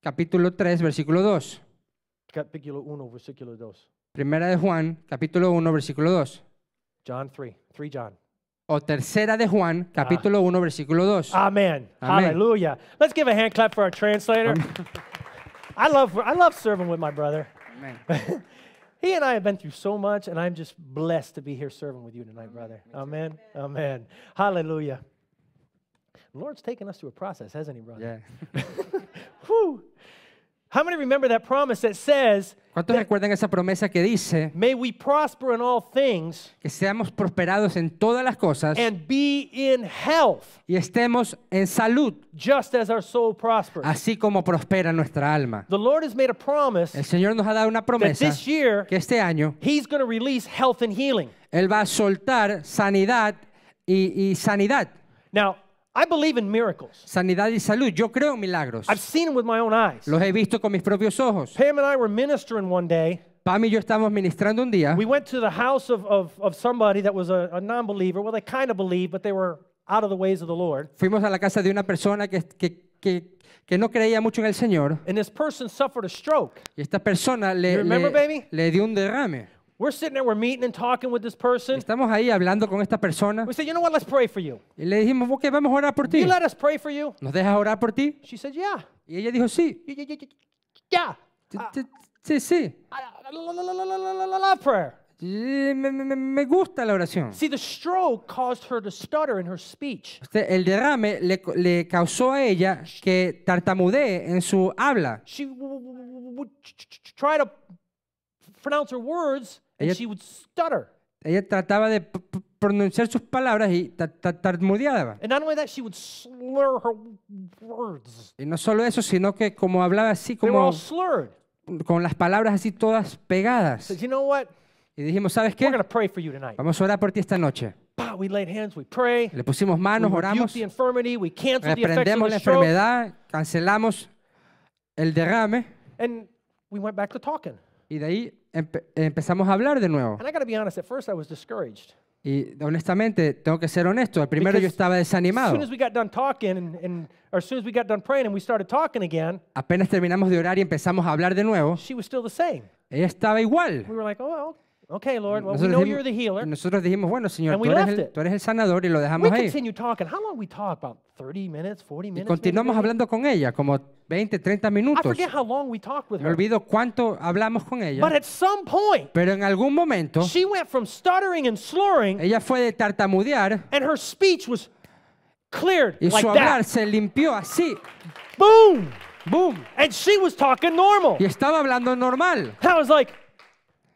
capítulo 3, versículo 2. Capítulo 1, versículo 2. Primera de Juan, capítulo 1, versículo 2. John 3. 3 John. O Tercera de Juan, capítulo 1, versículo 2. Amen. Amen. Hallelujah. Let's give a hand clap for our translator. I love I love serving with my brother. Amén. He and I have been through so much, and I'm just blessed to be here serving with you tonight, brother. Amen. Amen. Hallelujah. The Lord's taken us through a process, hasn't he, brother? Yeah. Whew. How many remember that promise that says, ¿Cuántos recuerdan esa promesa que dice May we prosper in all things que seamos prosperados en todas las cosas and be in health, y estemos en salud, just as our soul prospers? así como prospera nuestra alma? The Lord has made a promise El Señor nos ha dado una that promesa this year que este año He's going to release health and healing. Él va a soltar sanidad y, y sanidad, Now, I believe in miracles. sanidad y salud. Yo creo en milagros. I've seen them with my own eyes. Los he visto con mis propios ojos. Pam and I were ministering one day. Pam y yo estábamos ministrando un día. We went to the house of, of, of somebody that was a, a non believer. Well, they kind of believed, but they were out of the ways of the Lord. Fuimos a la casa de una persona que, que, que, que no creía mucho en el Señor. And this person suffered a stroke. Y esta persona le, remember, le, baby? le dio un derrame. We're sitting there, we're meeting and talking with this person. Estamos ahí hablando con esta persona. We said, you know what, let's pray for you. Y le dijimos, ok, vamos a orar por ti. You let us pray for you. ¿Nos dejas orar por ti? She said, yeah. Y ella dijo, sí. Yeah. Ah. Sí, sí. Ah, Love prayer. Me, me, me, gusta la oración. See, the stroke caused her to stutter in her speech. Este, el derrame le, le causó a ella que tartamudee en su habla. She would try to pronounce her words, and Ella- she would stutter. Ella trataba de pronunciar sus palabras y ta- ta- tartamudeaba. And not only that, she would slur her words. Y no solo eso, sino que como hablaba así, They were como all slurred. con las palabras así todas pegadas. You know what? Y dijimos, ¿sabes qué? We're going to pray for you tonight. Vamos a orar por ti esta noche. Bah, We laid hands, we pray. Le pusimos We manos, rebuke oramos, the infirmity, we canceled the effects of reprendemos the la enfermedad, cancelamos el derrame and we went back to talking. y de ahí empe- empezamos a hablar de nuevo. And I got to be honest, at first I was discouraged. Y honestamente, tengo que ser honesto, al primero yo Because estaba As desanimado. soon as we got done talking, and, and or as soon as we got done praying and we started talking again, Apenas terminamos de orar y empezamos a hablar de nuevo, she was still the same. ella estaba igual. We were like, oh, well, okay, Lord, well, we know dijimos- you're the healer. nosotros dijimos, bueno, Señor, tú eres, el, it. tú eres el sanador y lo We dejamos ahí. continued talking. How long we talk? About 30 minutes, 40 Y minutes? continuamos maybe? hablando con ella, como 20, 30 I minutos. forget how long we talked with Me her. olvido cuánto hablamos con But ella. at some point, Pero en algún momento, she went from stuttering and slurring, ella fue de tartamudear and her speech was cleared y like su hablar that. se limpió así. Boom! ¡Boom! And she was talking normal. Y estaba hablando normal. I was like,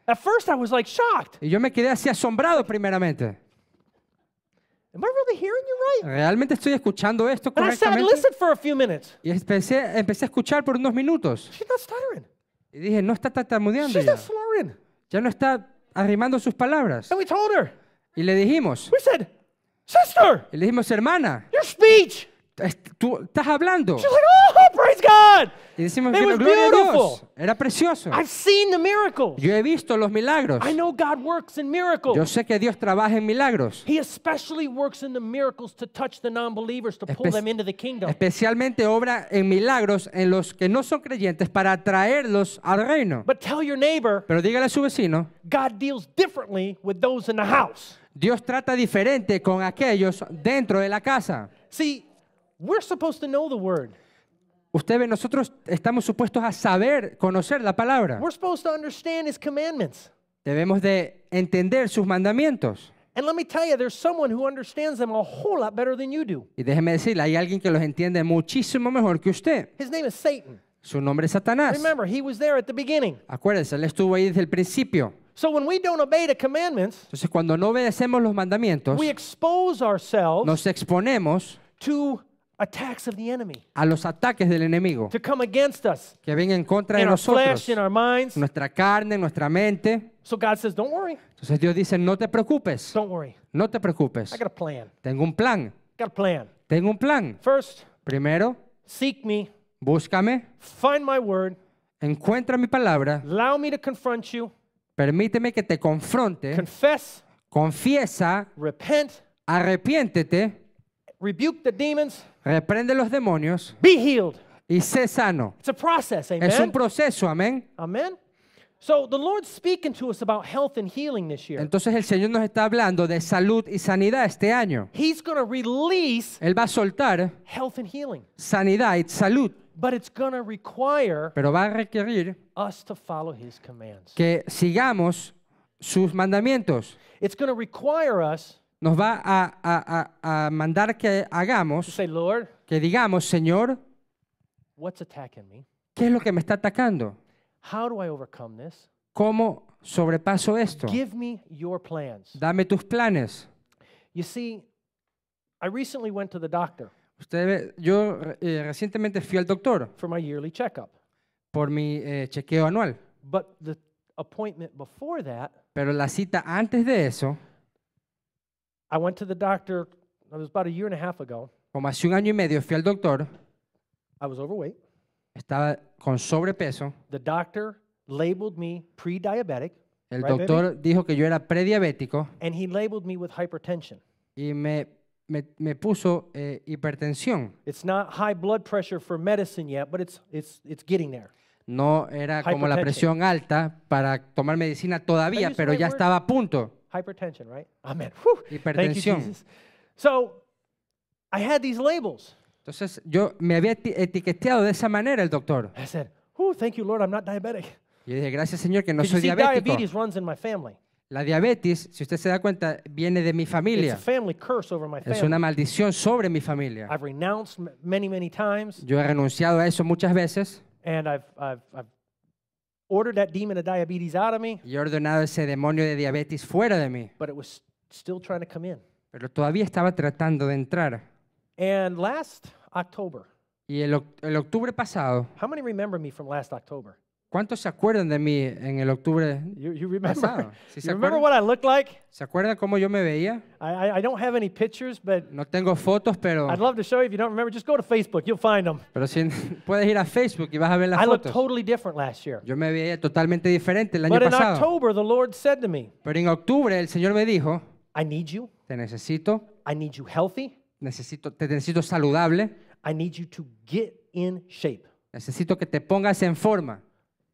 At first, I was like shocked. Y yo me quedé así asombrado primeramente. Am I really hearing you right? ¿Realmente estoy escuchando esto And I sat and correctamente? listened for a few minutes. Y empecé, empecé a escuchar por unos minutos. She's not stuttering. Y dije, no está tartamudeando She's ya. not slurring. Ya no está arrimando sus palabras. And we told her, Y le dijimos, we said, Sister, y le dijimos, hermana, your speech. es- tú estás hablando. She's like, Oh, praise God. Y decimos, It was gloria a Dios. beautiful. Era precioso. I've seen the miracles. Yo he visto los milagros. I know God works in Yo miracles. sé que Dios trabaja en milagros. He especially works in the miracles to touch the non believers, to pull Espe- them into the kingdom. Especialmente obra en milagros en los que no son creyentes para atraerlos al reino. But tell your neighbor, Pero dígale a su vecino, God deals differently with those in the house. Dios trata diferente con aquellos dentro de la casa. See, we're supposed to know the word. Usted ve, nosotros estamos supuestos a saber, conocer la palabra. We're supposed to understand his commandments. Debemos de entender sus mandamientos. And let me tell you, there's someone who understands them a whole lot better than you do. Y déjeme decirle, hay alguien que los entiende muchísimo mejor que usted. His name is Satan. Su nombre es Satanás. Remember, he was there at the beginning. Acuérdense, él estuvo ahí desde el principio. So when we don't obey the commandments, Entonces, cuando no obedecemos los mandamientos, we expose ourselves nos exponemos to attacks of the enemy, a los ataques del enemigo to come against us que ven en contra de in our nosotros, flesh, in our minds. nuestra carne, nuestra mente. So God says, Don't worry, Entonces Dios dice, no te preocupes, don't worry. no te preocupes. I got a plan. Tengo un plan, Got a plan. tengo un plan. First, Primero, seek me, búscame, find my word, encuentra mi palabra, allow me to confront you, permíteme que te confronte, confess, confiesa, repent, arrepiéntete, rebuke the demons, reprende los demonios be healed. y sé sano. It's a process, Es un amen. proceso, amén. Amen. So the Lord's speaking to us about health and healing this year. Entonces el Señor nos está hablando de salud y sanidad este año. He's going to release Él va a soltar health and healing, sanidad y salud, but it's going to require pero va a requerir us to follow His commands. que sigamos sus mandamientos. It's going to require us Nos va a, a- a- a mandar que hagamos, say, Lord, que digamos, Señor, what's attacking me? ¿qué es lo que me está atacando? How do I overcome this? ¿Cómo sobrepaso esto? Give me your plans. Dame tus planes. You see, I recently went to the doctor Usted yo eh, recientemente fui al doctor for my yearly checkup, por mi eh, chequeo anual, but the appointment before that, pero la cita antes de eso, I went to the doctor, it was about a year and a half ago. como hace un año y medio, fui al doctor, I was overweight. estaba con sobrepeso. The doctor labeled me pre diabetic, El Right, baby? doctor dijo que yo era prediabético and he labeled me with hypertension. y me, me, me puso eh, hipertensión. It's not high blood pressure for medicine yet, but it's, it's, it's getting there. No era como la presión alta para tomar medicina todavía, pero ya estaba a punto. Hypertension, right? Amen. Whew. Thank you, Hipertensión. Jesus. So I had these labels. Entonces yo me había eti- etiqueteado de esa manera el doctor. I said, Whew, thank you, Lord, I'm not diabetic. Y dije, gracias Señor que no soy see, diabético. diabetes runs in my family. La diabetes, si usted se da cuenta, viene de mi It's familia. a family curse over my Es una family. maldición sobre mi familia. I've renounced many, many times, Yo he renunciado a eso muchas veces and I've, I've, I've ordered that demon of diabetes out of me, y he ordenado ese demonio de diabetes fuera de mí, but it was still trying to come in. pero todavía estaba tratando de entrar. And last October, Y el, el octubre pasado, how many remember me from last October? ¿Cuántos se acuerdan de mí en el octubre? You, you remember? Pasado. ¿Sí se remember acuerdan? what I looked like? ¿Se acuerdan cómo yo me veía? I, I, I don't have any pictures, but No tengo fotos, pero, I'd love to show you. If you don't remember, just go to Facebook. You'll find them. pero sí, puedes ir a Facebook y vas a ver las I looked fotos. totally different last year. Yo me veía totalmente diferente el año But in pasado. October, the Lord said to me, Pero en octubre el Señor me dijo, I need you. te necesito, I need you healthy. necesito, te necesito saludable, I need you to get in shape. necesito que te pongas en forma.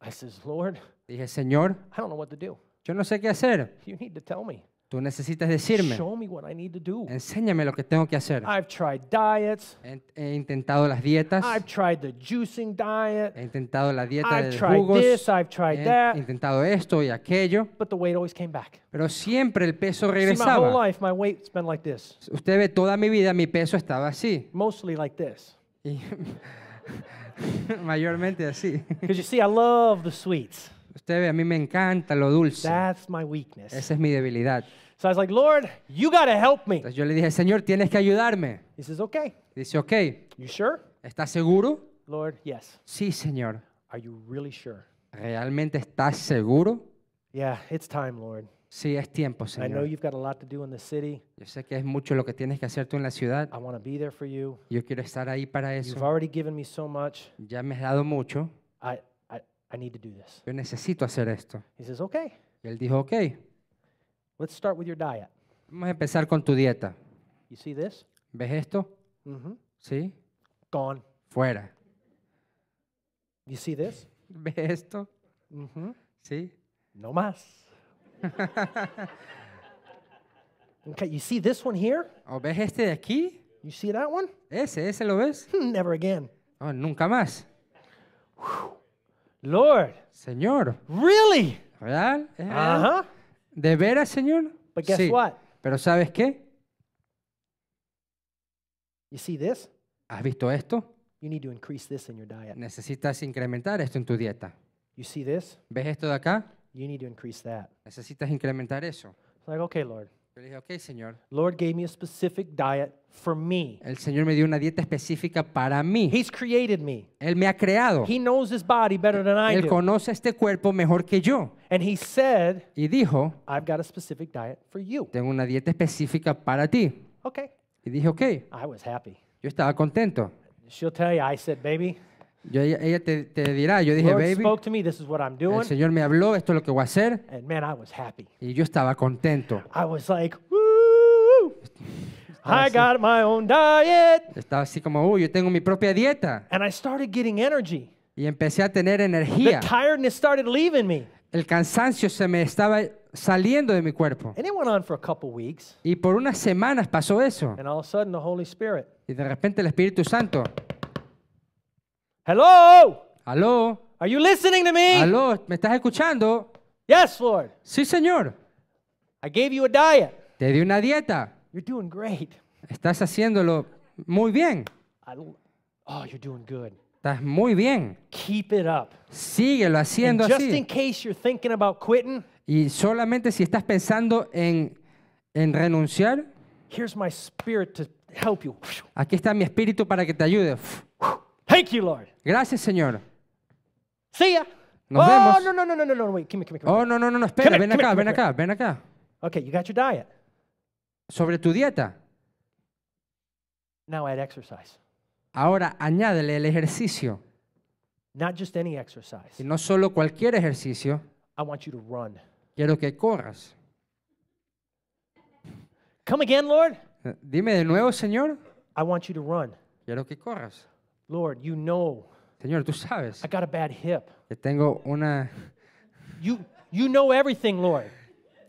I says, Lord, Dije, Señor, I don't know what to do. yo no sé qué hacer. You need to tell me. Tú necesitas decirme, Show me what I need to do. enséñame lo que tengo que hacer. I've tried diets. He, he intentado las dietas, I've tried the juicing diet. he intentado la dieta I've de tried jugos, this, I've tried he that. intentado esto y aquello, But the weight always came back. pero siempre el peso See, my whole regresaba. life, my weight's been like this. Usted ve, toda mi vida mi peso estaba así, Mostly like this. mayormente así. Because you see, I love the sweets. Usted ve, a mí me encanta lo dulce. That's my weakness. Esa es mi debilidad. So I was like, Lord, you got to help me. Entonces yo le dije, Señor, tienes que ayudarme. He says, okay. Dice, ok, You sure? ¿estás seguro? Lord, yes. Sí, Señor. Are you really sure? ¿Realmente estás seguro? Yeah, it's time, Lord. Sí, es tiempo, I know Señor. you've got a lot to do in the city. Yo sé que es mucho lo que tienes que hacer tú en la ciudad. I want to be there for you. Yo quiero estar ahí para You've eso. already given me so much. Ya me has dado mucho. I, I, I need to do this. Yo necesito hacer esto. He says, okay, Y él dijo, ok, let's start with your diet. vamos a empezar con tu dieta. You see this? ¿Ves esto? Mm-hmm. Sí, Gone. fuera. You see this? ¿Ves esto? Mm-hmm. Sí. No más. okay, you see this one here? ¿O ves este de aquí? You see that one? Ese, ese lo ves. Never again. Oh, nunca más. Lord, Señor, really? ¿real? ¿Es Uh real? huh. ¿De veras, Señor? But guess Sí. what? Pero ¿sabes qué? You see this? ¿Has visto esto? You need to increase this in your diet. Necesitas incrementar esto en tu dieta. You see this? ¿Ves esto de acá? You need to increase that. Necesitas incrementar eso. It's like, okay, Lord. Yo le dije, ok, Señor. Lord gave me a specific diet for me. El Señor me dio una dieta específica para mí. He's created me. Él me ha creado. He knows his body better than I Él do. conoce este cuerpo mejor que yo. And he said, Y dijo, I've got a specific diet for you. tengo una dieta específica para ti. Okay. Y dije, ok, I was happy. yo estaba contento. She'll tell you, I said, baby, Yo, ella ella te, te dirá, yo dije, Lord baby, spoke to me. This is what I'm el doing. Señor me habló, esto es lo que voy a hacer. And man, I was happy. Y yo estaba contento. I was like, woo! I got my own diet. Estaba así como, uy, yo tengo mi propia dieta. And I started getting energy. Y empecé a tener The energía. tiredness started leaving me. El cansancio se me estaba saliendo de mi cuerpo. And it went on for a couple weeks. Y por unas semanas pasó eso. And all of a sudden, the Holy Spirit, Y de repente el Espíritu Santo, hello, aló, are you listening to me? aló, ¿me estás escuchando? Yes, Lord. Sí, Señor. I gave you a diet. Te di una dieta. You're doing great. Estás haciéndolo muy bien. I, oh, you're doing good. Estás muy bien. Keep it up. Síguelo And haciendo just in case you're thinking about quitting, Y solamente si estás pensando en, en renunciar, here's my spirit to help you. aquí está mi espíritu para que te ayude. Thank you, Lord. Gracias, Señor. See ya. Nos oh, vemos. no, no, no, no, no, no, wait. Come here, come here, Oh, no, no, no, no, espera, Come ven acá, ven acá, ven acá. Okay, you got your diet. Sobre tu dieta. Now add exercise. Ahora añádele el ejercicio. Not just any exercise. Y no solo cualquier ejercicio, I want you to run. quiero que corras. Come again, Lord? Dime de nuevo, Señor. I want you to run. Quiero que corras. Lord, you know Señor, tú sabes I got a bad hip. que tengo una... You you know everything, Lord.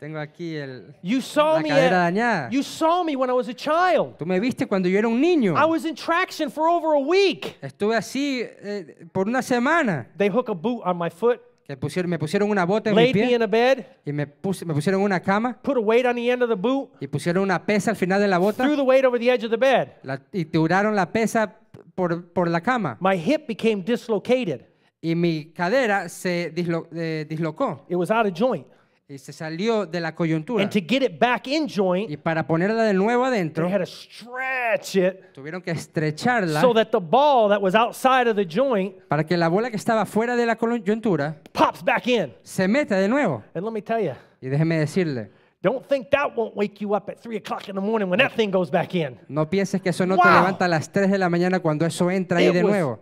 Tengo aquí el... You saw La me cadera at, dañada. You saw me when I was a child. Tú me viste cuando yo era un niño. I was in traction for over a week. Estuve así eh, por una semana. They hook a boot on my foot, Que pusieron, me pusieron una bota en mi laid me pie in a bed, y me, puse- me pusieron una cama put a weight on the end of the boot, y pusieron una pesa al final de la bota threw the weight over the edge of the bed. la- y tiraron la pesa por, por la cama. My hip became dislocated. Y mi cadera se dislo- eh, dislocó It was out of joint. y se salió de la coyuntura. And to get it back in joint, Y para ponerla de nuevo they adentro, had to stretch it tuvieron que estrecharla so that the ball that was outside of the joint para que la bola que estaba fuera de la coyuntura pops back in. se meta de nuevo. And let me tell you, Y déjeme decirle, don't think that won't wake you up at 3 o'clock in the morning when that thing goes back in. no pienses que eso no te levanta a las 3 de la mañana cuando eso entra ahí It de was- nuevo.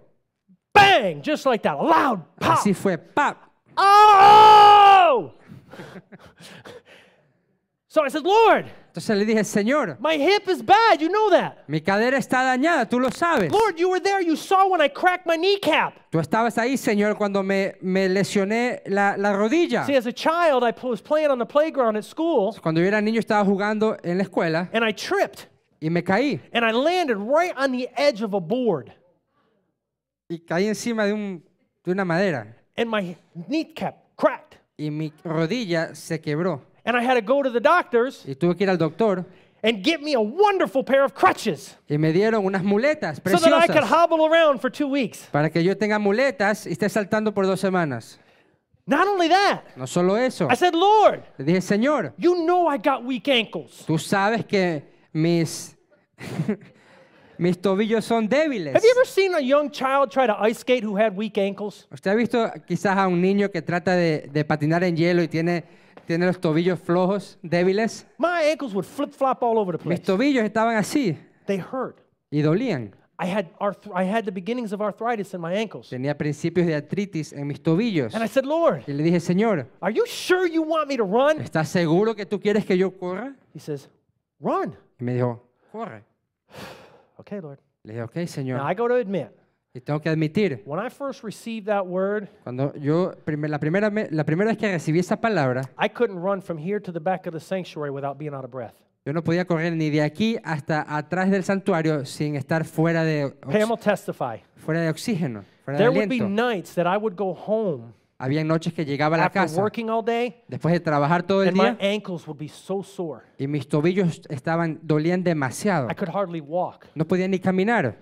Bang! Just like that. A loud pop. Así fue, ¡pap! Oh! so I said, Lord, Entonces le dije, Señor, my hip is bad. You know that. mi cadera está dañada, tú lo sabes. Lord, you were there. You saw when I cracked my kneecap. Tú estabas ahí, Señor, cuando me, me lesioné la, la rodilla. See, as a child, I was playing on the playground at school Cuando yo era niño estaba jugando en la escuela and I tripped y me caí. and I landed right on the edge of a board Y caí encima de, un, de una madera. and my kneecap cracked. Y mi rodilla se quebró. And I had to go to the doctors Y tuve que ir al doctor and get me a wonderful pair of crutches y me dieron unas muletas so that I could preciosas hobble around for two weeks. para que yo tenga muletas y esté saltando por dos semanas. Not only that, No solo eso. I said, Lord, Le dije, Señor, you know I got weak ankles. tú sabes que mis, mis tobillos son débiles. Have you ever seen a young child try to ice skate who had weak ankles? ¿Usted ha visto quizás a un niño que trata de, de patinar en hielo y tiene, tiene los tobillos flojos, débiles? My ankles would flip flop all over the Mis place. tobillos estaban así They hurt. y dolían. I had arth- I had the beginnings of arthritis in my ankles. Tenía principios de artritis en mis tobillos. And I said, Lord, Y le dije, Señor, are you sure you want me to run? ¿estás seguro que tú quieres que yo corra? He says, run. Y me dijo, corre. Okay, Lord. Le dije, ok, Now Señor. I go to admit, Y tengo que admitir, when I first received that word, cuando yo, primer- la, primera, me- la primera vez que recibí esa palabra, I couldn't run from here to the back of the sanctuary without being out of breath. yo no podía correr ni de aquí hasta atrás del santuario sin estar fuera de, ox- Pam will testify. fuera de oxígeno, fuera de There would be aliento. nights that I would go home Había noches que llegaba a la after casa working all day, después de trabajar todo el and my día ankles would be so sore. y mis tobillos estaban dolían demasiado. I could hardly walk. No podía ni caminar,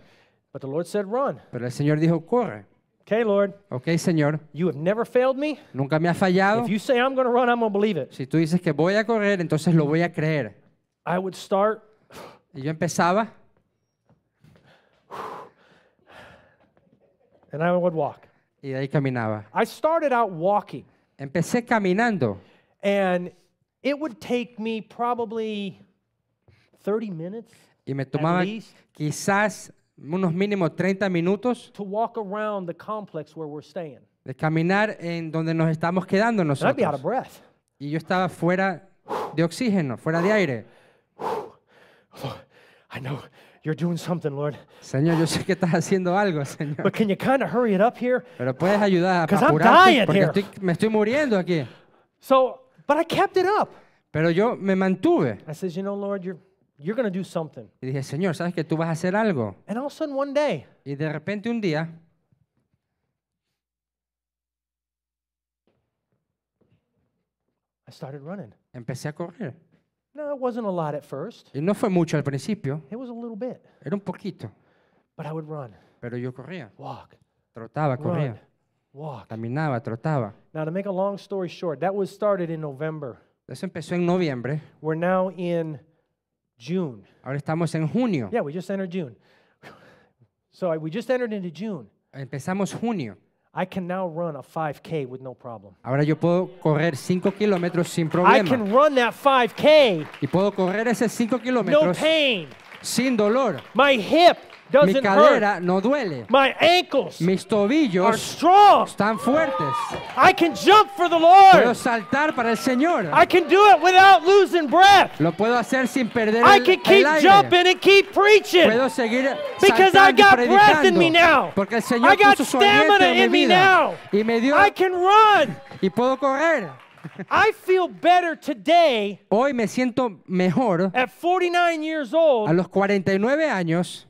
But the Lord said, run. pero el Señor dijo, corre. Okay, Lord, Ok, Señor, you have never failed me. nunca me ha fallado. If you say I'm going to run, I'm going to believe it. Si tú dices que voy a correr, entonces lo voy a creer. I would start, Y yo empezaba and I would walk. y de ahí caminaba. I started out walking, Empecé caminando and it would take me probably 30 minutes y me tomaba quizás unos mínimos 30 minutos to walk around the complex where we're staying. de caminar en donde nos estamos quedando And I'd be out of nosotros. breath. Y yo estaba fuera de oxígeno, fuera de aire. I know you're doing something, Lord, Señor, yo sé que estás haciendo algo, Señor. but can you kind of hurry it up here? Pero puedes ayudar a 'Cause I'm apurarte dying porque here. estoy- me estoy muriendo aquí. So, but I kept it up. Pero yo me mantuve I says, you know, Lord, you're you're going to do something. y dije, Señor, ¿sabes que tú vas a hacer algo? And all of a sudden, one day, Y de repente un día I started running. empecé a correr. No, it wasn't a lot at first. Y no fue mucho al principio, It was a little bit, era un poquito, but I would run, pero yo corría, walk, trotaba, run, corría, walk. caminaba, trotaba. Now, to make a long story short, that was started in November. Eso empezó en noviembre, We're now in June. ahora estamos en junio. Yeah, we just entered June. So we just entered into June. Empezamos junio. I can now run a 5K with no problem. Ahora yo puedo correr 5 kilómetros sin problema. I can run that 5K, Y puedo correr esos 5 no pain. sin dolor. My hip Mi doesn't hurt. cadera no duele. My ankles Mis are tobillos strong. están fuertes. I can jump for the Puedo Lord. saltar para el Señor. I can do it without losing breath. Lo puedo hacer sin perder I el, can el keep aire. jumping and keep preaching Puedo seguir because I saltando y got breath in predicando. me now. Porque el Señor I got puso su aliento stamina mi in me vida. now. Y me dio I can run. y puedo correr. I feel better today Hoy me siento mejor at 49 years a old. los 49 años.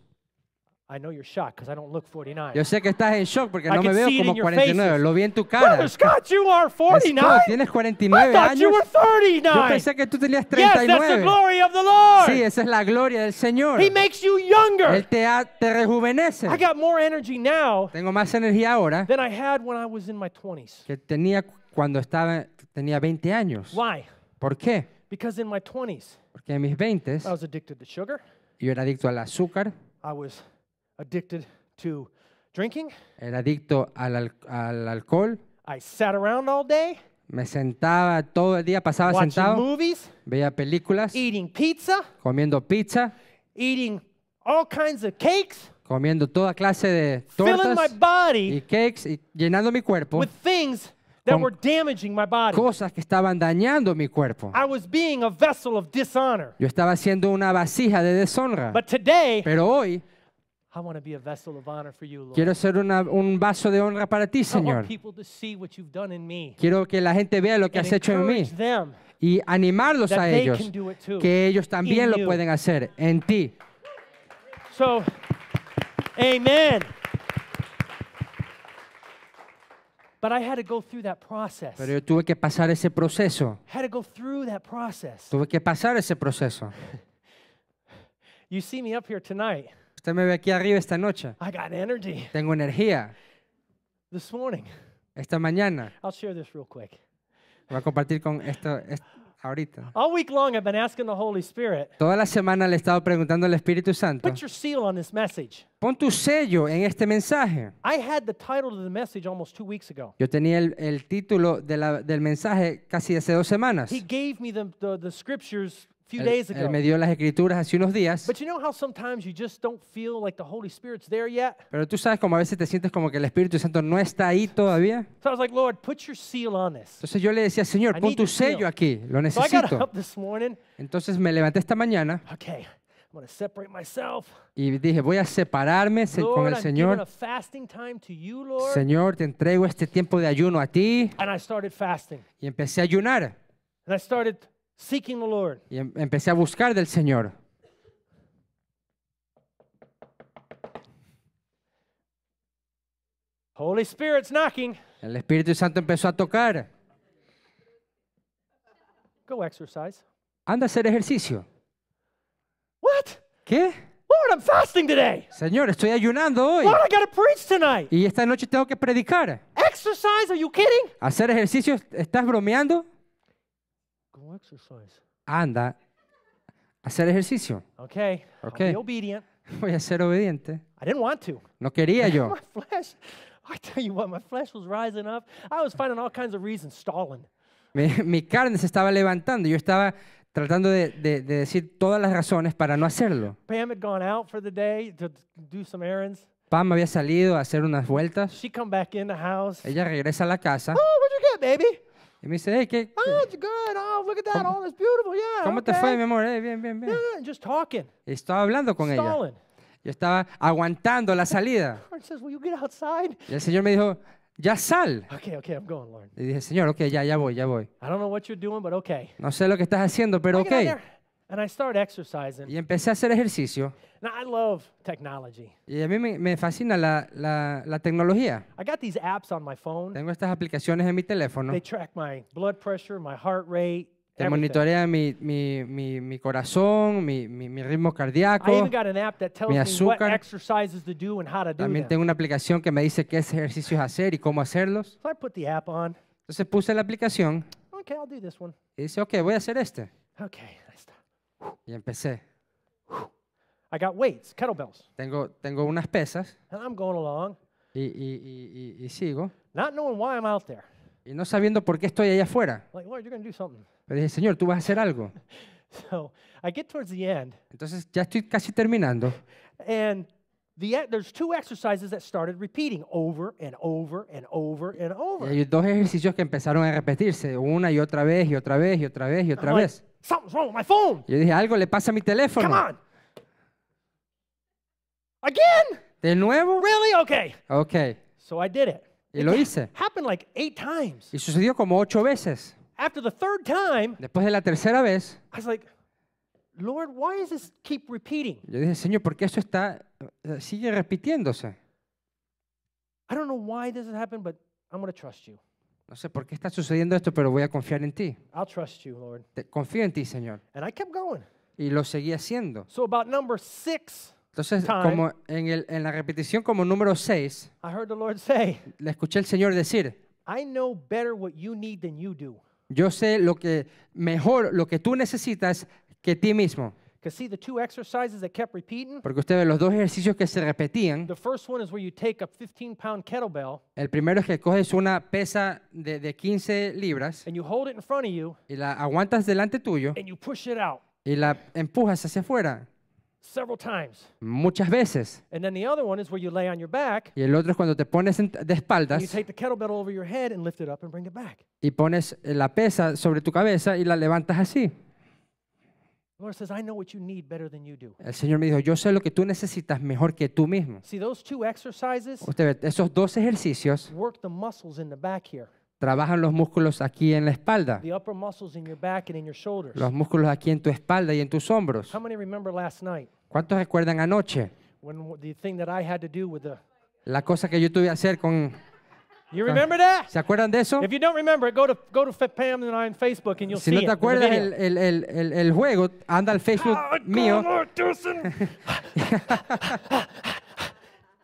I know you're shocked because I don't look 49. Yo sé que estás en shock porque I no me veo como in your 49. faces. Lo vi en tu cara. Brother Scott, you are Scott, 49. tienes I 49 thought you años. Yo 39. pensé que tú tenías Yes, that's the 39. glory of the Lord. Sí, esa es la gloria del Señor. He makes you younger. Él te, rejuvenece. I got more energy now Tengo más energía ahora than I had when I was in my 20s. que tenía cuando estaba tenía 20 años. Why? ¿Por qué? Because in my 20s, Porque en mis 20 I was addicted to sugar. yo era adicto al azúcar, I was addicted to drinking. era adicto al, al- al alcohol, I sat around all day me sentaba todo el día, pasaba watching sentado, movies, veía películas, eating pizza, comiendo pizza, eating all kinds of cakes, comiendo toda clase de filling my tortas y cakes y llenando mi cuerpo, with things that were damaging my body. cosas que estaban dañando mi cuerpo. I was being a vessel of dishonor. Yo estaba haciendo una vasija de deshonra. But today, Pero hoy I want to be a vessel of honor for you, Lord. quiero ser una- un vaso de honra para ti, I Señor. want people to see what you've done in me Quiero que la gente vea lo que and has hecho en mí them y animarlos that a they ellos, can do it too. que ellos también lo you. pueden hacer en ti. So, amen. But I had to go through that process. Pero yo tuve que pasar ese proceso. had to go through that process. Tuve que pasar ese proceso. You see me up here tonight. Usted me ve aquí arriba esta noche. I got energy Tengo energía. this morning. esta mañana. I'll share this real quick. Voy a compartir con esto es- ahorita. All week long, I've been asking the Holy Spirit, Toda la semana le he estado preguntando al Espíritu Santo, put your seal on this message. pon tu sello en este mensaje. I had the title to the message almost two weeks ago. Yo tenía el, el título de la- del mensaje casi hace dos semanas. He gave me the, the, the scriptures few Él, days él ago. me dio las escrituras hace unos días, But you know how sometimes you just don't feel like the Holy Spirit's there yet? pero tú sabes como a veces te sientes como que el Espíritu Santo no está ahí todavía. So I was like, Lord, put your seal on this. Entonces yo le decía, Señor, I pon tu seal. sello aquí, lo So I got necesito. up this morning. Entonces me levanté esta mañana Okay, I'm going to separate myself. y dije, voy a separarme se- con el I'm giving a Señor. fasting time to you, Lord. Señor, te entrego este tiempo de ayuno a ti. And I started fasting. Y empecé a ayunar And I started seeking the Lord. y em- empecé a buscar del Señor. Holy Spirit's knocking. El Espíritu Santo empezó a tocar. Go exercise. Anda a hacer ejercicio. What? ¿Qué? Lord, I'm fasting today. Señor, estoy ayunando hoy. Lord, I got to preach tonight. Y esta noche tengo que predicar. Exercise? Are you kidding? ¿Hacer ejercicio? ¿Estás bromeando? Go exercise. Anda a hacer ejercicio. Okay. I'll Okay. be obedient. Voy a ser obediente. I didn't want to. No quería yo. My flesh, I tell you what, my flesh was rising up. I was finding all kinds of reasons, stalling. Mi, mi carne se estaba levantando. Yo estaba tratando de, de- de decir todas las razones para no hacerlo. Pam had gone out for the day to do some errands. Pam había salido a hacer unas vueltas. She come back in the house. Ella regresa a la casa Oh, what'd you get, baby? Y me dice, hey, ¿qué, Oh, it's good. Oh, look at that. Oh, it's beautiful. Yeah. ¿cómo te okay. fue, mi amor? "Eh, bien, bien, bien. Yeah, just talking, Y estaba hablando con ella. stalling. Yo estaba aguantando la salida. Says, Will you get outside? Y el Señor me dijo, ya sal. Okay, okay, I'm going, Lord. Y dije, Señor, ok, ya, ya voy, ya voy. I don't know what you're doing, but okay. No sé lo que estás haciendo, pero ok. And I start exercising. Y empecé a hacer ejercicio. Now, I love technology. Y a mí me, me fascina la, la- la tecnología. I got these apps on my phone. Tengo estas aplicaciones en mi teléfono They track my blood pressure, my heart rate, everything. monitorean mi, mi, mi, mi corazón, mi, mi, mi ritmo I cardíaco. even got an app that tells mi me what azúcar. exercises to do and how to do También them. tengo una aplicación que me dice qué ejercicios hacer y cómo hacerlos. So I put the app on. Entonces puse la aplicación Okay, I'll do this one. y dice, ok, voy a hacer este. Okay. Y empecé. I got weights, kettlebells, Tengo, tengo unas pesas and I'm going along, y, y- y- y- y sigo. not knowing why I'm out there. Y no sabiendo por qué estoy allá afuera. Like, Lord, you're do something. Pero dije, Señor, tú vas a hacer algo. So I get towards the end, Entonces ya estoy casi terminando. and the e- there's two exercises that started repeating over and over and over and Y over. hay dos ejercicios que empezaron a repetirse una y otra vez y otra vez y otra vez y I'm otra like, vez. Something's wrong with my phone. Yo dije, algo le pasa a mi Come teléfono. on. Again? ¿De nuevo? Really? Okay. Ok. So I did it. Y lo hice. Happened like eight times. Y sucedió como ocho veces. After the third time, Después de la tercera vez, I was like, Lord, why does this keep repeating? yo dije, Señor, ¿por qué eso está, eh, sigue repitiéndose? I don't know why this has happened, but I'm going to trust you. No sé por qué está sucediendo esto, pero voy a confiar en ti. I'll trust you, Lord. Te- confío en ti, Señor. And I kept going. Y lo seguí haciendo. So about number six, Entonces, Time. como en, el- en la repetición como número 6, I heard the Lord say, le escuché al Señor decir, I know better what you need than you do. yo sé lo que mejor, lo que tú necesitas que ti mismo. Because see, the two exercises that kept repeating, Porque usted ve los dos ejercicios que se repetían. the first one is where you take a 15 pound kettlebell El primero es que coges una pesa de, de 15 libras and you hold it in front of you y la aguantas delante tuyo and you push it out y la empujas hacia afuera several times. muchas veces. And then the other one is where you lay on your back Y el otro es cuando te pones de and you espaldas take the kettlebell over your head and lift it up and bring it back. y pones la pesa sobre tu cabeza y la levantas así. The Lord says, I know what you need better than you do. El Señor me dijo, yo sé lo que tú necesitas mejor que tú mismo. See, those two exercises Usted ve, esos dos ejercicios work the muscles in the back here, trabajan los músculos aquí en la espalda, the upper muscles in your back and in your shoulders. los músculos aquí en tu espalda y en tus hombros. How many remember last night ¿Cuántos recuerdan anoche when w- the thing that I had to do with the. la cosa que yo tuve que hacer con... You remember that? ¿Se acuerdan de eso? If you don't remember it, go to, go to Pam and I on Facebook and you'll Si see no it. te acuerdas el, el- el- el- el juego, anda al Facebook Ah, mío.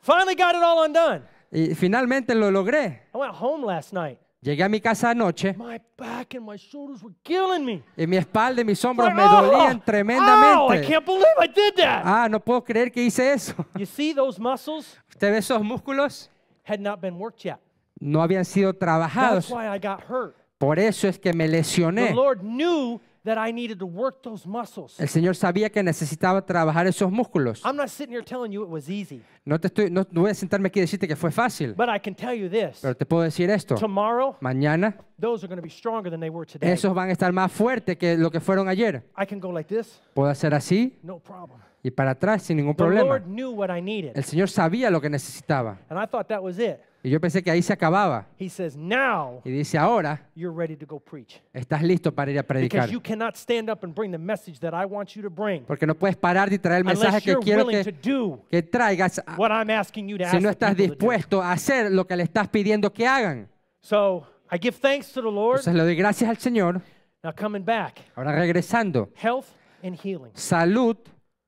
Finally got it all undone. Y finalmente lo logré. I went home last night. Llegué a mi casa anoche My back and my shoulders were killing me. y mi espalda y mis hombros Like, me oh, dolían Oh, I tremendamente. can't believe I did that. Ah, no puedo creer que hice eso. You see, those muscles ¿Usted ve esos músculos? had not been worked yet. No habían sido That's trabajados. why I got hurt. Por eso es que me The lesioné. Lord knew that I needed to work those muscles. El Señor sabía que necesitaba trabajar esos músculos. I'm not sitting here telling you it was easy, No, te estoy, no, voy a sentarme aquí y decirte que fue fácil, but I can tell you this. pero te puedo decir esto. Tomorrow, Mañana those are going to be stronger than they were today. esos van a estar más fuertes que lo que fueron ayer. I can go like this, Puedo hacer así no problem. y para atrás sin ningún The problema. Lord knew what I needed, El Señor sabía lo que necesitaba y yo pensé que ahí se acababa. He says, Now Y dice, ahora you're ready to go preach. estás listo para ir a predicar. Porque no puedes parar de traer el mensaje que quiero que, que traigas a- what I'm asking you to si ask no estás dispuesto a hacer lo que le estás pidiendo que hagan. So I give thanks to the Lord. Entonces le doy gracias al Señor. Now coming back, Ahora regresando, health and healing. salud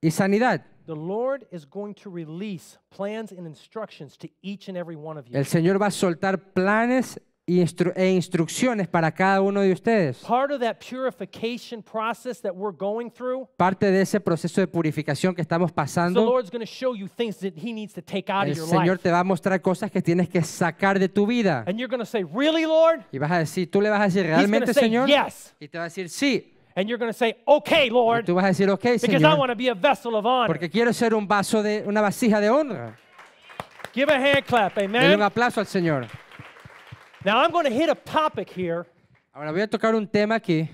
y sanidad. The Lord is going to release plans and instructions to each and every one of you. El Señor va a soltar planes y instru- e instrucciones para cada uno de ustedes. Part of that purification process that we're going through, Parte de ese proceso de purificación que estamos the pasando, Lord's going to show you things that He needs to take out el of your Señor te va a mostrar cosas que tienes que sacar de tu vida. And you're going to say, Really, Lord? Y vas a decir, tú le vas a decir realmente, Señor. Yes. Y te va a decir, sí. And you're going to say, Okay, Lord, tú vas a decir, ok, because I Señor. want to be a vessel of honor. Porque quiero ser un vaso de, una vasija de honra. Give a hand clap, Denle un amen. aplauso al Señor. Now I'm going to hit a topic here, Ahora voy a tocar un tema aquí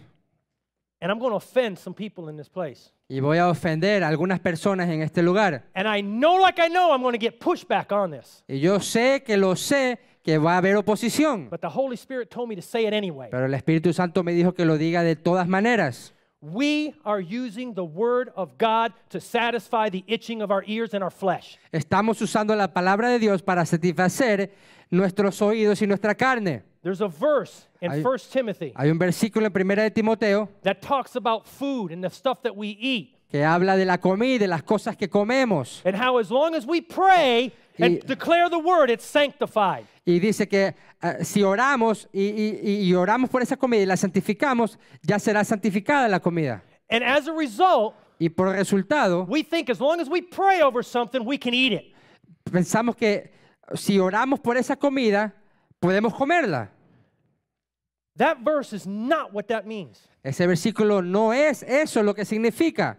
and I'm going to offend some people in this place. y voy a ofender a algunas personas en este lugar. And I know, like I know, I'm going to get pushback on this. Y yo sé que lo sé que va a haber oposición, But the Holy Spirit told me to say it anyway. pero el Espíritu Santo me dijo que lo diga de todas maneras. We are using the Word of God to satisfy the itching of our ears and our flesh. Estamos usando la palabra de Dios para satisfacer nuestros oídos y nuestra carne. There's a verse in Hay- 1 Timothy Hay un versículo en Primera de Timoteo that talks about food and the stuff that we eat. Que habla de la comida, de las cosas que comemos. And how, as long as we pray and Y- declare the Word, it's sanctified. Y dice que eh, si oramos y, y- y oramos por esa comida y la santificamos, ya será santificada la comida. And as a result, Y por resultado, we think as long as we pray over something, we can eat it. pensamos que si oramos por esa comida, podemos comerla. That verse is not what that means. Ese versículo no es eso lo que significa.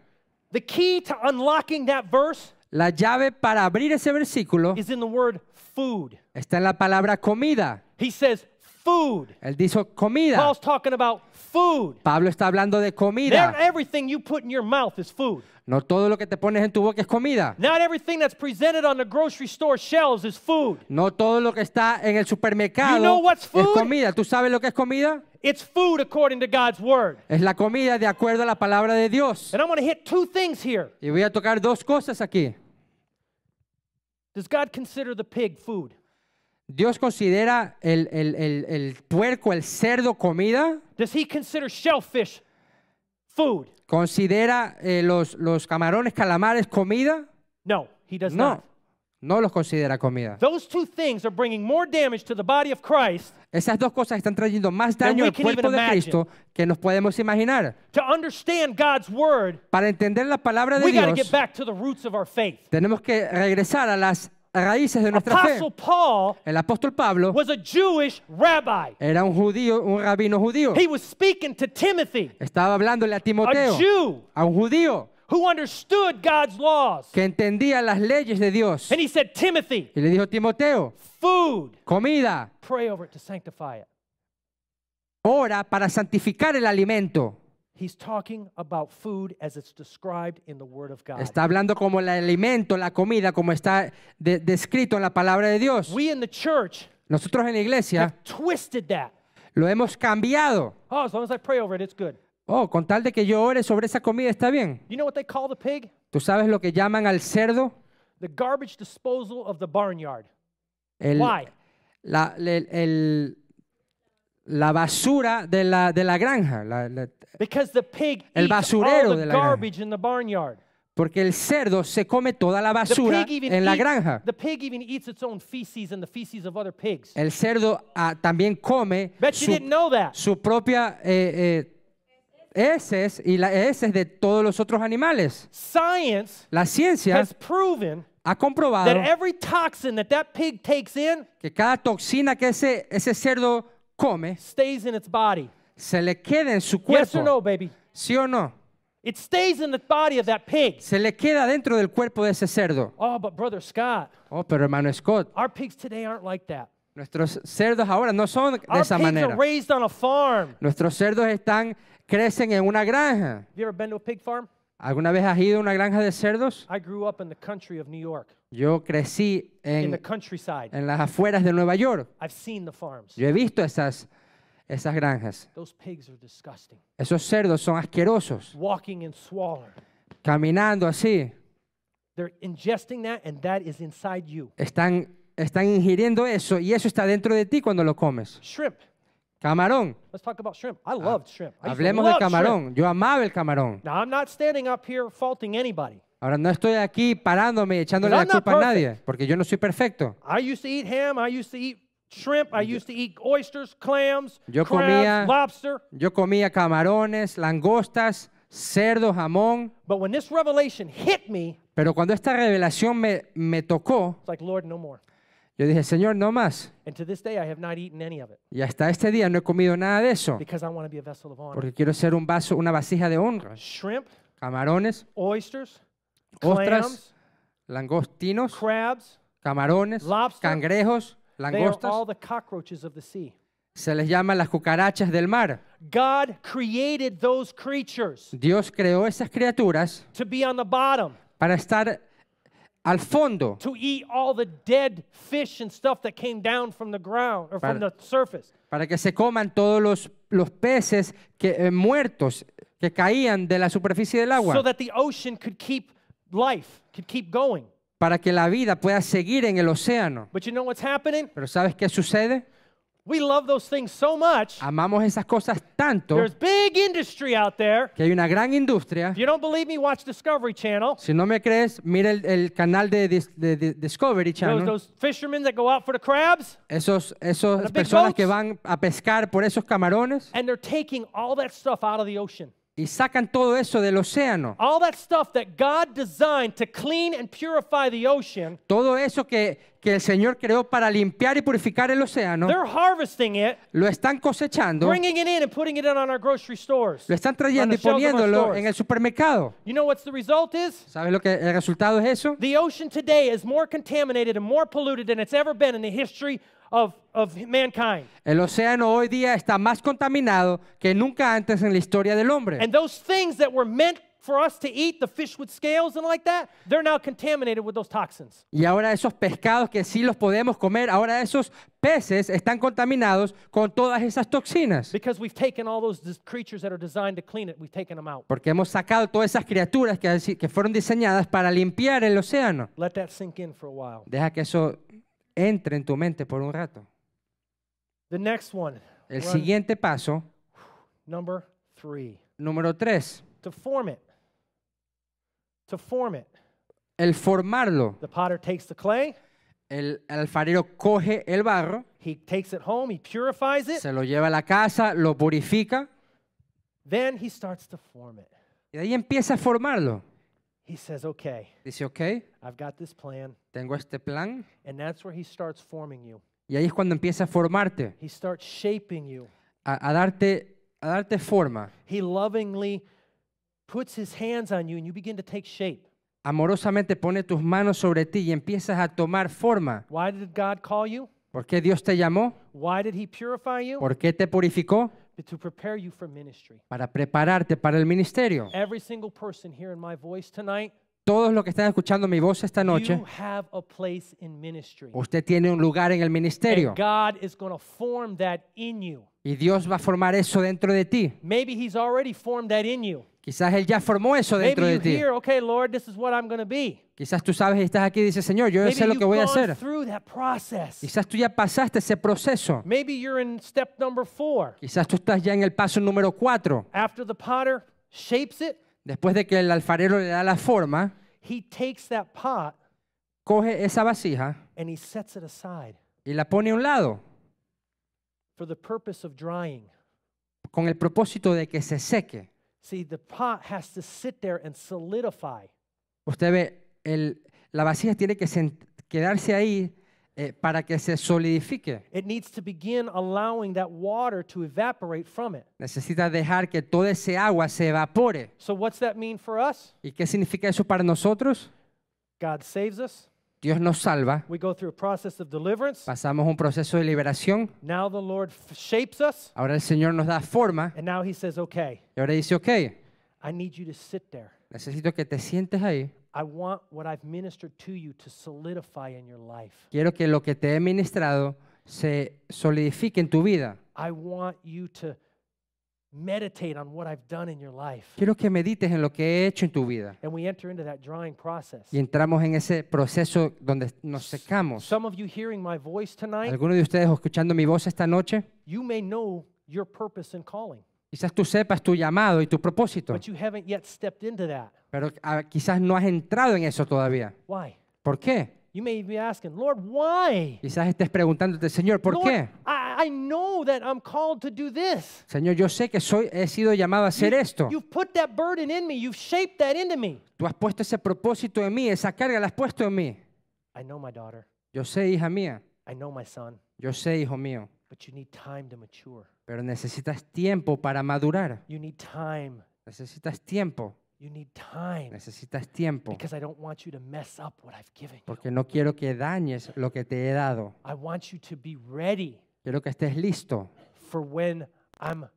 The key to unlocking that verse La llave para abrir ese versículo is in the word food. está en la palabra comida. He says food. Él dijo comida. Paul's talking about food. Pablo está hablando de Not comida. everything you put in your mouth is food. No todo lo que te pones en tu boca es comida. Not everything that's presented on the grocery store shelves is food. No todo lo que está en el supermercado You know what's es food? comida. ¿Tú sabes lo que es comida? It's food according to God's word. Es la comida de acuerdo a la palabra de Dios. And I'm going to hit two things here. Y voy a tocar dos cosas aquí. Does God consider the pig food? Dios considera el, el- el- el puerco, el cerdo comida. Does he consider shellfish food? Considera eh, los, los camarones, calamares comida. No, he does No, not. no los considera comida. Those two things are bringing more damage to the body of Christ. Esas dos cosas están trayendo más Than daño we al can cuerpo even de imagine. Cristo que nos podemos imaginar. To understand God's word, Para entender la palabra de we got to Dios, get back to the roots of our faith. tenemos que regresar a las raíces de nuestra fe. Apostle Paul El apóstol Pablo was a Jewish rabbi. era un judío, un rabino judío. He was speaking to Timothy, Estaba hablándole a a Timoteo, Jew a un judío who understood God's laws. que entendía las leyes de Dios. And he said, Timothy, Y le dijo, Timoteo, food, comida, pray over it to sanctify it. ora para santificar el alimento. He's talking about food as it's described in the Word of God. Está hablando como el alimento, la comida, como está de- descrito en la palabra de Dios. We in the church Nosotros en la iglesia have twisted that. lo hemos cambiado. Oh, as long as I pray over it, it's good. Oh, con tal de que yo ore sobre esa comida está bien. You know what they call the pig? ¿Tú sabes lo que llaman al cerdo? The garbage disposal of the barnyard. El- Why? La, el- el- la basura de la, de la granja. la- la- Because the pig El basurero de la granja. garbage in the barnyard. Porque el cerdo se come toda la basura en la granja. El cerdo ah, también come su, su propia eh, eh, heces y las heces de todos los otros animales. Science La ciencia has proven ha comprobado that every toxin that that pig takes in que cada toxina que ese, ese cerdo come stays in its body. se le queda en su Yes or no, cuerpo. baby? ¿Sí o no? It stays in the body of that pig. Se le queda dentro del cuerpo de ese cerdo. Oh, but brother Scott, Oh, pero hermano Scott, our pigs today aren't like that. nuestros cerdos ahora no son de Our esa pigs manera. are raised on a farm. Nuestros cerdos están, crecen en una granja. Have you ever been to a pig farm? ¿Alguna vez has ido a una granja de cerdos? I grew up in the country of New York, Yo crecí in the en, en las afueras de Nueva York. I've seen the farms. Yo he visto esas, esas granjas. Those pigs are disgusting. Esos cerdos son asquerosos, caminando así. They're ingesting that, and that is inside you. Están, están ingiriendo eso y eso está dentro de ti cuando lo comes. Shrimp. Camarón. Let's talk about shrimp. I loved shrimp. I Hablemos de love shrimp. camarón. Yo amaba el camarón. Now, I'm not standing up here faulting anybody. Ahora no estoy aquí parándome y echándole la culpa a nadie, porque yo no soy perfecto. I used to eat ham. I used to eat shrimp. I used to eat oysters, clams, Yo crabs, comía- lobster. Yo comía camarones, langostas, cerdo, jamón, But when this revelation hit me, pero cuando esta revelación me, me tocó, it's like, Lord, no more. yo dije, Señor, no más. And to this day, I have not eaten any of it Y hasta este día no he comido nada de eso, because I want to be a vessel of honor. porque quiero ser un vaso, una vasija de honra. Shrimp, Camarones, oysters, Ostras, clams, langostinos, crabs, camarones, Lobster. cangrejos, langostas. all the cockroaches of the sea. Se les llama las cucarachas del mar. God created those creatures Dios creó esas criaturas to be on the bottom, para estar al fondo, to eat all the dead fish and stuff that came down from the ground or from Para- the surface. para que se coman todos los, los peces que, eh, muertos que caían de la superficie del agua, so that the ocean could keep life, could keep going. para que la vida pueda seguir en el océano. But you know what's happening? Pero ¿sabes qué sucede? We love those things so much. Amamos esas cosas tanto There's big industry out there. que hay una gran industria. If you don't believe me, watch Discovery Channel. Si no me crees, mira el, el canal de, de- de Discovery Those, Channel. those fishermen that go out for the crabs, Esos, esos personas que boats. van a pescar por esos camarones and they're taking all that stuff out of the ocean. Y sacan todo eso del océano. All that stuff that God designed to clean and purify the ocean, Todo eso que, que el Señor creó para limpiar y purificar el océano, they're harvesting it, lo están cosechando, bringing it in, and putting it in on our grocery stores. lo están trayendo y shelves of our poniéndolo en el supermercado. You know what's the result is? ¿Sabes lo que el resultado es eso? The ocean today is more contaminated and more polluted than it's ever been in the history of, of mankind. El océano hoy día está más contaminado que nunca antes en la historia del hombre. And those things that were meant for us to eat, the fish with scales and like that, they're now contaminated with those toxins. Y ahora esos pescados que sí los podemos comer, ahora esos peces están contaminados con todas esas toxinas. Because we've taken all those creatures that are designed to clean it, we've taken them out. Porque hemos sacado todas esas criaturas que, que fueron diseñadas para limpiar el océano. Let that sink in for a while. Deja que eso entre en tu mente por un rato. The next one, El Run. siguiente paso, number three, número tres, to form it. To form it. el formarlo. The potter takes the clay, El alfarero coge el barro, he takes it home, he purifies it, se lo lleva a la casa, lo purifica then he starts to form it. y ahí empieza a formarlo. He says, okay, Dice, ok, I've got this plan. tengo este plan. And that's where he starts forming you. Y ahí es cuando empieza a formarte, He starts shaping you. a, a darte, a darte forma. He lovingly puts his hands on you and you begin to take shape. Amorosamente pone tus manos sobre ti y empiezas a tomar forma. Why did God call you? ¿Por qué Dios te llamó? Why did he purify you? ¿Por qué te purificó? To prepare you for ministry. Para prepararte para el ministerio. Every single person hearing my voice tonight, Todos los que están escuchando mi voz esta noche, you have a place in ministry. usted tiene un lugar en el ministerio And God is going to form that in you. y Dios va a formar eso dentro de ti. Maybe he's already formed that in you. Quizás Él ya formó eso dentro Maybe de ti. Quizás tú sabes y estás aquí y dices, Señor, yo sé lo que voy a hacer. Quizás tú ya pasaste ese proceso. Maybe you're in step number four. Quizás tú estás ya en el paso número cuatro. After the potter shapes it, Después de que el alfarero le da la forma, he takes that pot coge esa vasija and he sets it aside y la pone a un lado for the purpose of drying. con el propósito de que se seque. See, the pot has to sit there and solidify. Usted ve, el- la vasija tiene que quedarse ahí eh, para que se solidifique. It needs to begin allowing that water to evaporate from it. Necesita dejar que toda ese agua se evapore. So, what's that mean for us? ¿Y qué significa eso para nosotros? God saves us. Dios nos salva, We go through a process of deliverance. pasamos un proceso de liberación, Now the Lord shapes us. ahora el Señor nos da forma And now He says, okay, y ahora dice, ok, I need you to sit there. necesito que te sientes ahí. I want what I've ministered to you to solidify in your life. Quiero que lo que te he ministrado se solidifique en tu vida. I want you to meditate on what I've done in your life. Quiero que medites en lo que he hecho en tu vida. And we enter into that drying process. Y entramos en ese proceso donde nos secamos. Some of you hearing my voice tonight, Algunos de ustedes escuchando mi voz esta noche, you may know your purpose and calling, quizás tú sepas tu llamado y tu propósito, pero ah, quizás no has entrado en eso todavía. Why? ¿Por qué? You may be asking, Lord, why? Quizás estés preguntándote, Señor, ¿por Lord, qué? I, I know that I'm called to do this. Señor, yo sé que soy, he sido llamado a hacer You- esto. You've put that burden in me. You've shaped that into me. Tú has puesto ese propósito en mí, esa carga la has puesto en mí. I know, my daughter. Yo sé, hija mía, I know, my son. yo sé, hijo mío, But you need time to mature. pero necesitas tiempo para madurar. You need time. Necesitas tiempo, You need time. necesitas tiempo, Because I don't want you to mess up what I've given you. porque no quiero que dañes lo que te he dado. I want you to be ready Quiero que estés listo for when I'm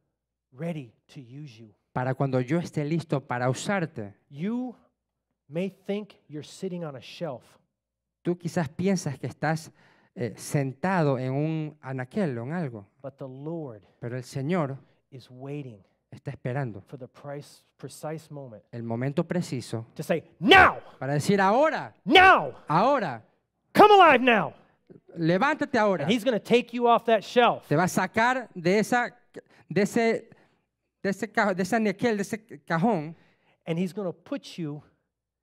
ready to use you. para cuando yo esté listo para usarte. You may think you're sitting on a shelf, Tú quizás piensas que estás eh, sentado en un anaquel o en algo, but the Lord pero el Señor is waiting está esperando for the price, precise moment el momento preciso to say, Now! para decir ahora, Now! ahora, Come alive now! levántate ahora. And He's going to take you off that shelf. Te va a sacar de esa de ese de ese ca- de ese anaquel, de ese cajón, And He's going to put you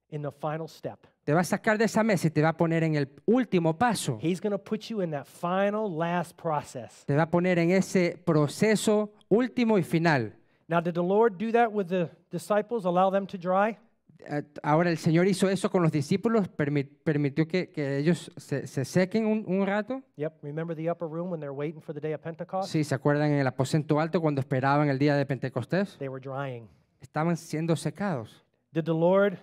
in the final step. te va a sacar de esa mesa y te va a poner en el último paso. He's going to put you in that final, last process. Te va a poner en ese proceso último y final. Now, did the Lord do that with the disciples, allow them to dry? Eh, Ahora el Señor hizo eso con los discípulos, permitió que, que ellos se, se sequen un, un rato. Yep. Remember the upper room when they're waiting for the day of Pentecost? Sí, ¿se acuerdan en el aposento alto cuando esperaban el día de Pentecostés? They were drying. Estaban siendo secados. Did the Lord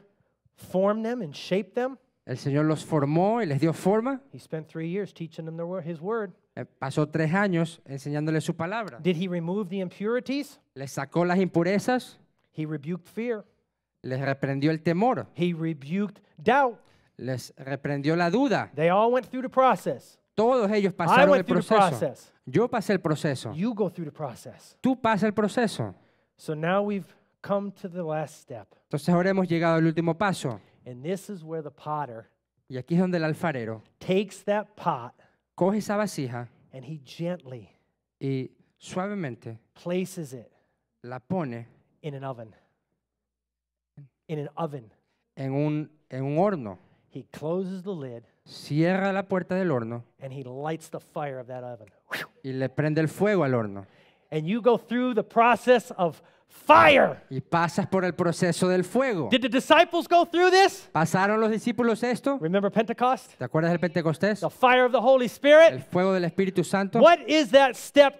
form them and shape them? El Señor los formó y les dio forma. He spent three years teaching them His word. Eh, Pasó tres años enseñándoles su palabra. Did He remove the impurities? Les sacó las impurezas, He rebuked fear. les reprendió el temor, He rebuked doubt. les reprendió la duda. They all went through the process. Todos ellos I pasaron el went through the proceso. process. Yo pasé el proceso. You go through the process. Tú pasas el proceso. So now we've come to the last step. Entonces ahora hemos llegado al último paso. And this is where the potter Y aquí es donde el alfarero takes that pot coge esa vasija and he gently y suavemente places it la pone in an oven. In an oven. en un, en un horno. He closes the lid Cierra la puerta del horno and he lights the fire of that oven. y le prende el fuego al horno. And you go through the process of fire. Y pasas por el proceso del fuego. Did the disciples go through this? ¿Pasaron los discípulos esto? Remember Pentecost? ¿Te acuerdas del Pentecostés? The fire of the Holy El Spirit? fuego del Espíritu Santo. What is that step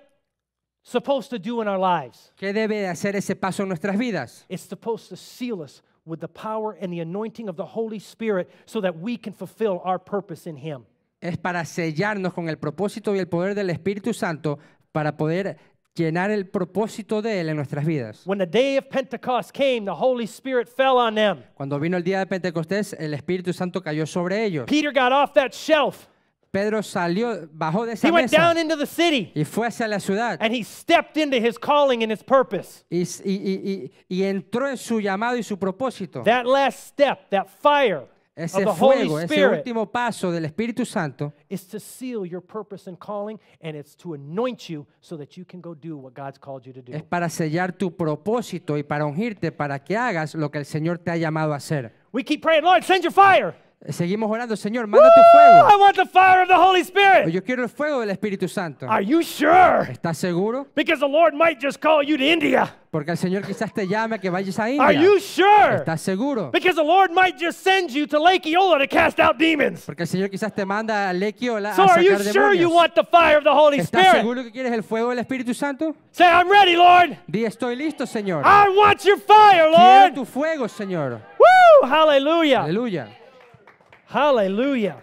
supposed to do in our lives? ¿Qué debe de hacer ese paso en nuestras vidas? It's supposed to seal us with the power and the anointing of the Holy Spirit so that we can fulfill our purpose in Him. Es para sellarnos con el propósito y el poder del Espíritu Santo para poder llenar el propósito de Él en nuestras vidas. When the day of Pentecost came, the Holy Spirit fell on them. Cuando vino el día de Pentecostés, el Espíritu Santo cayó sobre ellos. Peter got off that shelf. Pedro salió, bajó de esa He went mesa down into the city y fue hacia la ciudad and he stepped into his calling and his purpose. y, y- y- y- y entró en su llamado y su propósito. That last step, that fire, Ese the Holy fuego, ese último paso del Espíritu Santo is to seal your purpose and calling, and it's to anoint you so that you can go do what God's called you to do. es para sellar tu propósito y para ungirte para que hagas lo que el Señor te ha llamado a hacer. We keep praying, Lord, send your fire. Seguimos orando, Señor, manda tu Woo! I fuego. want the fire of the Holy Spirit. Yo quiero el fuego del Espíritu Santo. Are you sure? ¿Estás seguro? Because the Lord might just call you to India. Porque el Señor quizás te llame a que vayas a Are India. you sure? ¿Estás seguro? Because the Lord might just send you to Lake Eola to cast out demons. Porque el Señor quizás te manda a Lequiola a So are you sacar sure you demonios. want the fire of the Holy ¿Estás Spirit? seguro que quieres el fuego del Espíritu Santo? Say, I'm ready, Lord. Di, estoy listo, Señor. I want your fire, Quiero Lord. tu fuego, Señor. Woo! Hallelujah. Aleluya. Hallelujah.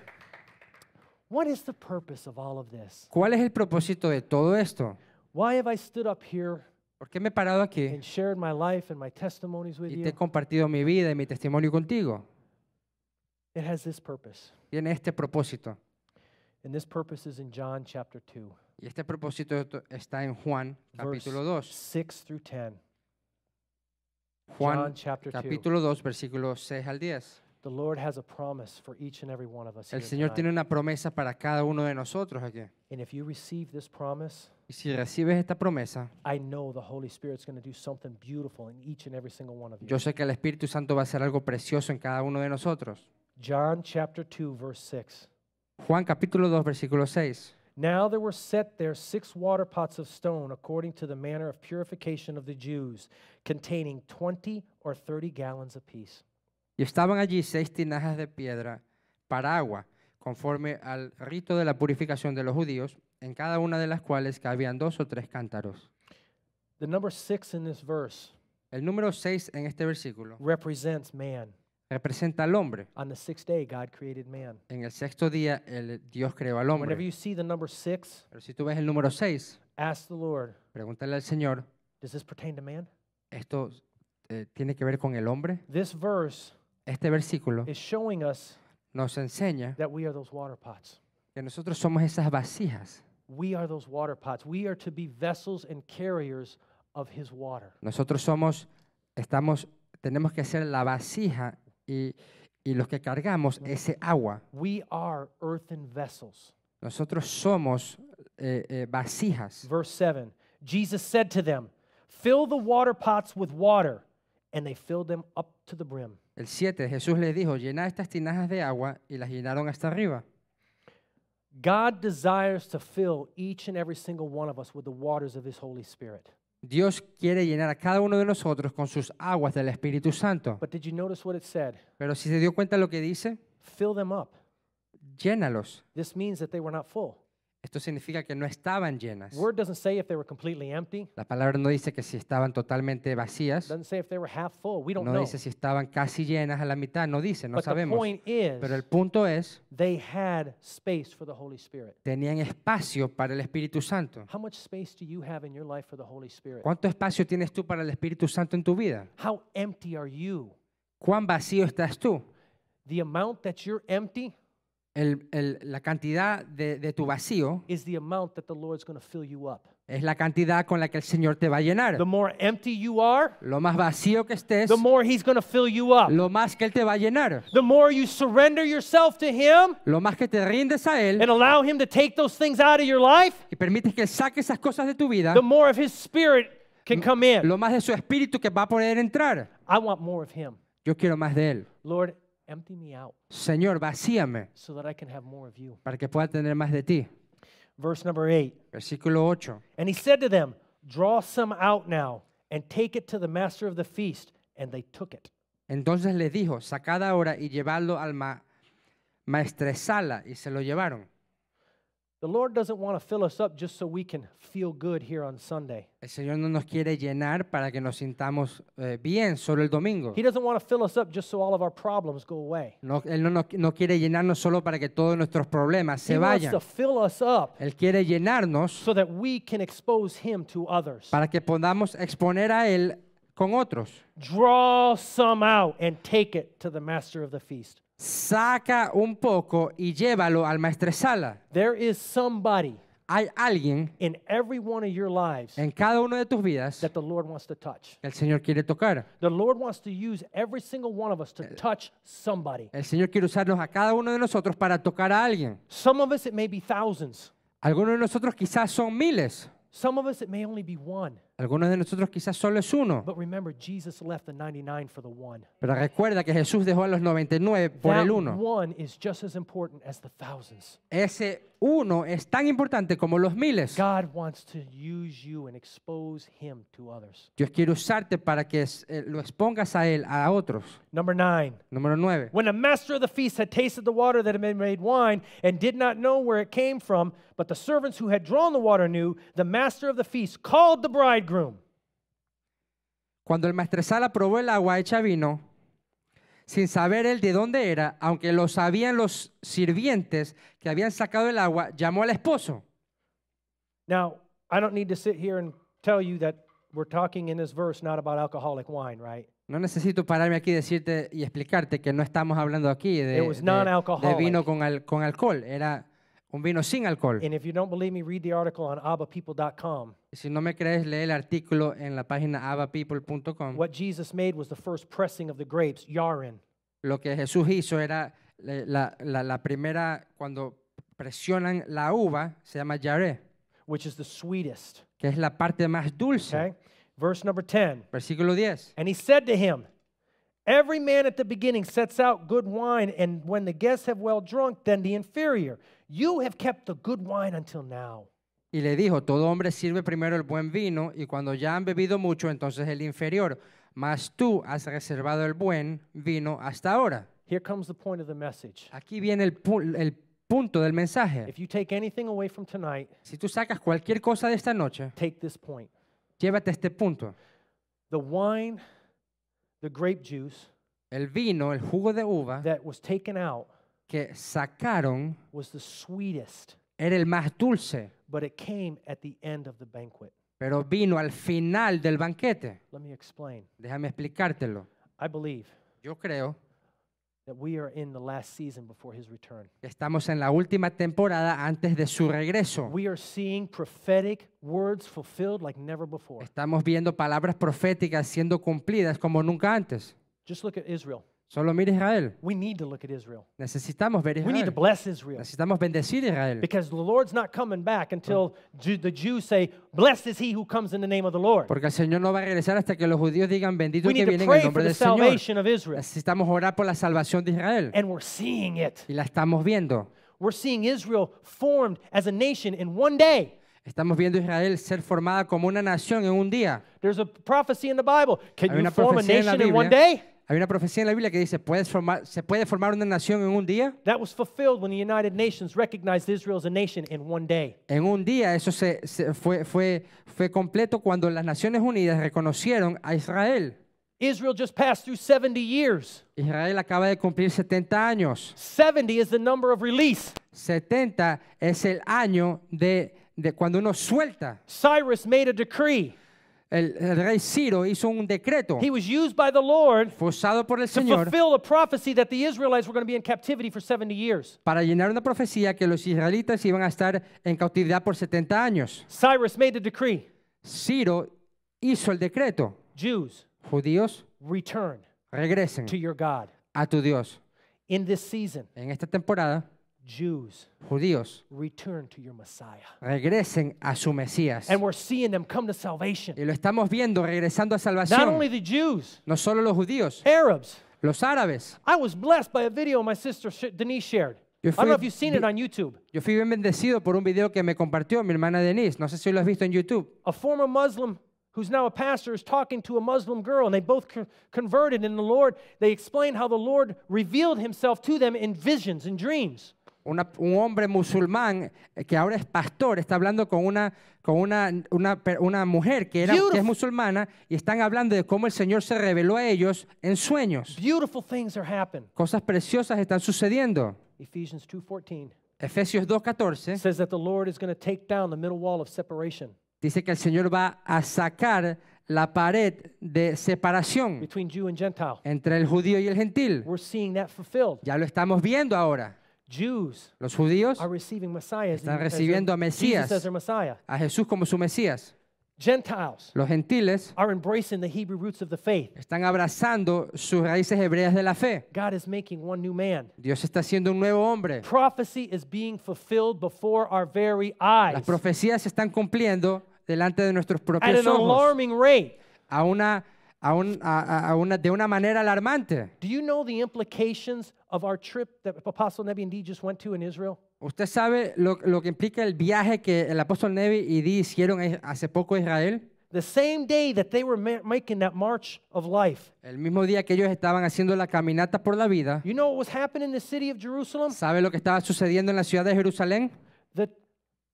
What is the purpose of all of this? ¿Cuál es el propósito de todo esto? Why have I stood up here ¿Por qué me he parado aquí and shared my life and my testimonies with y te he you? compartido mi vida y mi testimonio contigo? It has this purpose. Tiene este propósito. And this purpose is in John chapter 2, Y este propósito está en Juan, verse capítulo 2. 6 through 10. Juan, John chapter 2. capítulo 2, versículos 6 al 10. The Lord has a promise for each and every one of us El here Señor tonight. tiene una promesa para cada uno de nosotros aquí. And if you receive this promise, Y si recibes esta promesa, I know the Holy Spirit's going to do something beautiful in each and every single one of you. yo sé que el Espíritu Santo va a hacer algo precioso en cada uno de nosotros. John chapter 2, verse 6. Juan capítulo 2, versículo 6. Now there were set there six water pots of stone according to the manner of purification of the Jews, containing 20 or 30 gallons apiece. Y estaban allí seis tinajas de piedra para agua, conforme al rito de la purificación de los judíos, en cada una de las cuales cabían dos o tres cántaros. The number six in this verse El número 6 en este versículo represents man. representa al hombre. On the sixth day, God created man. En el sexto día el Dios creó al Whenever hombre. you see the number six, Pero si tú ves el número 6, ask the Lord, pregúntale al Señor, does this pertain to man? ¿esto eh, tiene que ver con el hombre? This verse Este versículo is showing us nos enseña that we are those water pots. que nosotros somos esas vasijas. We are those water pots. We are to be vessels and carriers of his water. Nosotros somos, estamos, tenemos que ser la vasija y, y los que cargamos ese agua. We are earthen vessels. Nosotros somos eh, eh, vasijas. Verse 7 Jesus said to them, Fill the water pots with water. And they filled them up to the brim. El 7, Jesús les dijo, llena estas tinajas de agua y las llenaron hasta arriba. God desires to fill each and every single one of us with the waters of his Holy Spirit. Dios quiere llenar a cada uno de nosotros con sus aguas del Espíritu Santo. But did you notice what it said? Pero si se dio cuenta lo que dice, Fill them up. llénalos. This means that they were not full. Esto significa que no estaban llenas. Word doesn't say if they were completely empty. La palabra no dice que si estaban totalmente vacías, Doesn't say if they were half full. We don't no know. dice si estaban casi llenas a la mitad, no dice, no But the sabemos. point is, Pero el punto es, they had space for the Holy Spirit. tenían espacio para el Espíritu Santo. How much space do you have in your life for the Holy Spirit? ¿Cuánto espacio tienes tú para el Espíritu Santo en tu vida? How empty are you? ¿Cuán vacío estás tú? The amount that you're empty El- el- la cantidad de, de tu vacío is the amount that the Lord's going to fill you up. es la cantidad con la que el Señor te va a llenar. The more empty you are, Lo más vacío que estés, the more He's going to fill you up. lo más que Él te va a llenar. The more you surrender yourself to Him Lo más que te rindes a Él and allow Him to take those things out of your life, y permites que Él saque esas cosas de tu vida, the more of His Spirit can come in. lo más de su espíritu que va a poder entrar. I want more of Him. Yo quiero más de Él. Lord, empty me out Señor, vacíame so that I can have more of you. para que pueda tener más de ti. Verse number 8. Versículo 8. And he said to them, Draw some out now and take it to the master of the feast. And they took it. Entonces les dijo, sacad ahora y llevadlo al ma maestresala, y se lo llevaron. The Lord doesn't want to fill us up just so we can feel good here on Sunday. El Señor no nos quiere llenar para que nos sintamos eh, bien solo el domingo. He doesn't want to fill us up just so all of our problems go away. No, él no, nos- no quiere llenarnos solo para que todos nuestros problemas se he wants vayan. to fill us up Él quiere llenarnos so that we can expose him to others. para que podamos exponer a Él con otros. Draw some out and take it to the master of the feast. Saca un poco y llévalo al maestresala. There is somebody hay alguien in every one of your lives en cada una de tus vidas that the Lord wants to touch. que el Señor quiere tocar. The Lord wants to use every single one of us to touch somebody. El Señor quiere usarnos a cada uno de nosotros para tocar a alguien. Some of us, it may be thousands. Algunos de nosotros quizás son miles. Some of us, it may only be one. Algunos de nosotros quizás solo es uno. But remember, Jesus left the 99 for the one. Pero recuerda que Jesús dejó a los 99 por that el uno. one is just as important as the thousands. Ese uno es tan importante como los miles. God wants to use you and expose him to others. Dios quiere usarte para que eh, lo expongas a Él, a otros. Number nine. Número 9. When the master of the feast had tasted the water that had been made wine and did not know where it came from, but the servants who had drawn the water knew, the master of the feast called the bridegroom. Cuando el maestresala probó el agua hecha vino, sin saber él de dónde era, aunque lo sabían los sirvientes que habían sacado el agua, llamó al esposo. Now, I don't need to sit here and tell you that we're talking in this verse not about alcoholic wine, right? No necesito pararme aquí y decirte y explicarte que no estamos hablando aquí de, de- de vino con, al- con alcohol, era un vino sin alcohol. And if you don't believe me, read the article on abbapeople.com. Si no me crees, lee el artículo en la página abapeople.com. What Jesus made was the first pressing of the grapes, yarin. Lo que Jesús hizo era la, la- la primera, cuando presionan la uva, se llama yaré, which is the sweetest. que es la parte más dulce. Okay? Verse number 10. Versículo 10. And he said to him, Every man at the beginning sets out good wine, and when the guests have well drunk, then the inferior. You have kept the good wine until now. Y le dijo, todo hombre sirve primero el buen vino, y cuando ya han bebido mucho, entonces el inferior. Mas tú has reservado el buen vino hasta ahora. Here comes the point of the message. Aquí viene el, pu- el punto del mensaje. If you take anything away from tonight, Si tú sacas cualquier cosa de esta noche, take this point. llévate este punto. The wine, the grape juice El vino, el jugo de uva that was taken out que sacaron was the sweetest, era el más dulce, but it came at the end of the banquet. pero vino al final del banquete. Let me explain. Déjame explicártelo. I believe Yo creo that we are in the last season before his return. estamos en la última temporada antes de su regreso. We are seeing prophetic words fulfilled like never before. Estamos viendo palabras proféticas siendo cumplidas como nunca antes. Just look at Israel. Solo mira Israel. We need to look at Israel. Necesitamos ver We need to Israel. bless Israel Necesitamos bendecir Israel. because the Lord's not coming back until the Jews say, Blessed is he who comes in the name of the Lord. Porque el Señor no va a regresar hasta que los judíos digan bendito el que viene en el nombre the del Señor. salvation of Israel. Necesitamos orar por la salvación de Israel. And we're seeing it. Y la estamos viendo. We're seeing Israel formed as a nation in one day. Estamos viendo a Israel ser formada como una nación en un día. There's a prophecy in the Bible. Can Hay you form a nation in one day? Hay una profecía en la Biblia que dice, ¿puedes formar, ¿se puede formar una nación en un día? That was fulfilled when the United Nations recognized Israel as a nation in one day. En un día eso se, se- fue, fue, fue completo cuando las Naciones Unidas reconocieron a Israel. Israel just passed through 70 years. Israel acaba de cumplir 70 años. 70 is the number of release. 70 es el año de, de cuando uno suelta. Cyrus made a decree. El, el rey Ciro hizo un decreto. He was used by the Lord por el to Señor fulfill a prophecy that the Israelites were going to be in captivity for 70 years. para llenar una profecía que los israelitas iban a estar en cautividad por 70 años. Cyrus made the decree. Ciro hizo el decreto. Jews, Judíos, return regresen to your God. a tu Dios. In this season, En esta temporada, Jews, judíos, return to your Messiah. regresen a su Mesías. And we're seeing them come to salvation. Y lo estamos viendo regresando a Not salvación. only the Jews, No solo los judíos, Arabs. los árabes. I was blessed by a video my sister sh- Denise shared. Yo I don't know fui if you've seen it vi- on YouTube. Yo fui bien bendecido por un video que me compartió mi hermana Denise. No sé si lo has visto en YouTube. A former Muslim who's now a pastor is talking to a Muslim girl, and they both co- converted in the Lord. They explain how the Lord revealed himself to them in visions and dreams. Una- un hombre musulmán eh, que ahora es pastor está hablando con una, con una, una, una mujer que, era, que es musulmana y están hablando de cómo el Señor se reveló a ellos en sueños. Beautiful things are happening. Cosas preciosas están sucediendo. Ephesians 2:14 Efesios 2.14 says that the Lord is going to take down the middle wall of separation dice que el Señor va a sacar la pared de separación between Jew and Gentile. entre el judío y el gentil. We're seeing that fulfilled. Ya lo estamos viendo ahora. Jews Los judíos are receiving Messiah Están recibiendo a their, Jesus Mesías. as their Messiah. a Jesús como su Mesías. Gentiles Los gentiles are embracing the Hebrew roots of the faith. están abrazando sus raíces hebreas de la fe. God is making one new man. Dios está haciendo un nuevo hombre. Prophecy is being fulfilled before our very eyes Las profecías se están cumpliendo delante de nuestros at propios an ojos alarming rate. a una, a un- a- a- a una, de una manera alarmante. Do you know the implications of our trip that Apostle Nebi and Dee just went to in Israel? ¿Usted sabe lo, lo que implica el viaje que el apóstol Nevi y Di hicieron hace poco a Israel? The same day that they were ma- making that march of life. El mismo día que ellos estaban haciendo la caminata por la vida, You know what was happening in the city of Jerusalem? ¿sabe lo que estaba sucediendo en la ciudad de Jerusalén? The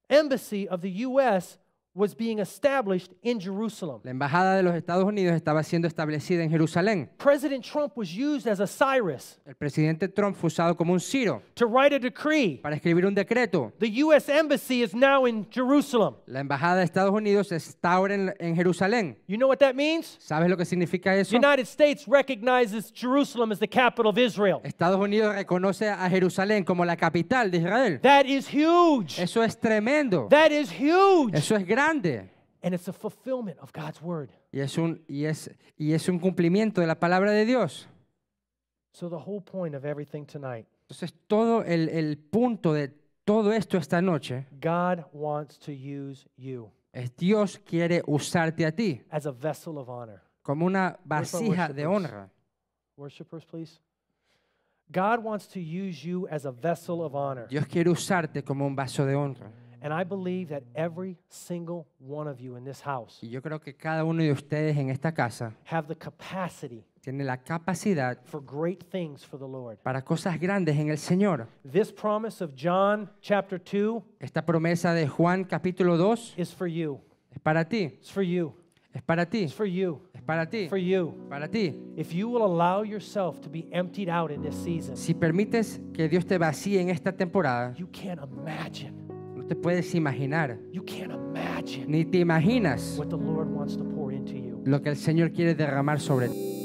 embassy of the U.S. was being established in Jerusalem. La embajada de los Estados Unidos estaba siendo establecida en Jerusalén. President Trump was used as a Cyrus El presidente Trump fue usado como un Ciro to write a decree. para escribir un decreto. The U.S. embassy is now in Jerusalem. La embajada de Estados Unidos está ahora en, en Jerusalén. You know what that means? ¿Sabes lo que significa eso? United States recognizes Jerusalem as the capital of Israel. Estados Unidos reconoce a Jerusalén como la capital de Israel. That is huge. Eso es tremendo. That is huge. Eso es grande. And it's a fulfillment of God's word. Y es un, y es, y es un cumplimiento de la palabra de Dios. So, the whole point of everything tonight, Entonces, todo el, el punto de todo esto esta noche God wants to use you es Dios quiere usarte a ti as a vessel of honor. como una vasija de honra. Worshipers, please. God wants to use you as a vessel of honor. Dios quiere usarte como un vaso de honra. And I believe that every single one of you in this house Y yo creo que cada uno de ustedes en esta casa have the capacity tiene la capacidad for great things for the Lord. para cosas grandes en el Señor. This promise of John chapter 2 Esta promesa de Juan capítulo 2 is for you. es para ti, It's for you. es para ti, It's for you. es para ti, For you. para ti. If you will allow yourself to be emptied out in this season, Si permites que Dios te vacíe en esta temporada, you can't imagine. Te puedes imaginar, You can't imagine ni te imaginas what the Lord wants to pour into you. lo que el Señor quiere derramar sobre ti.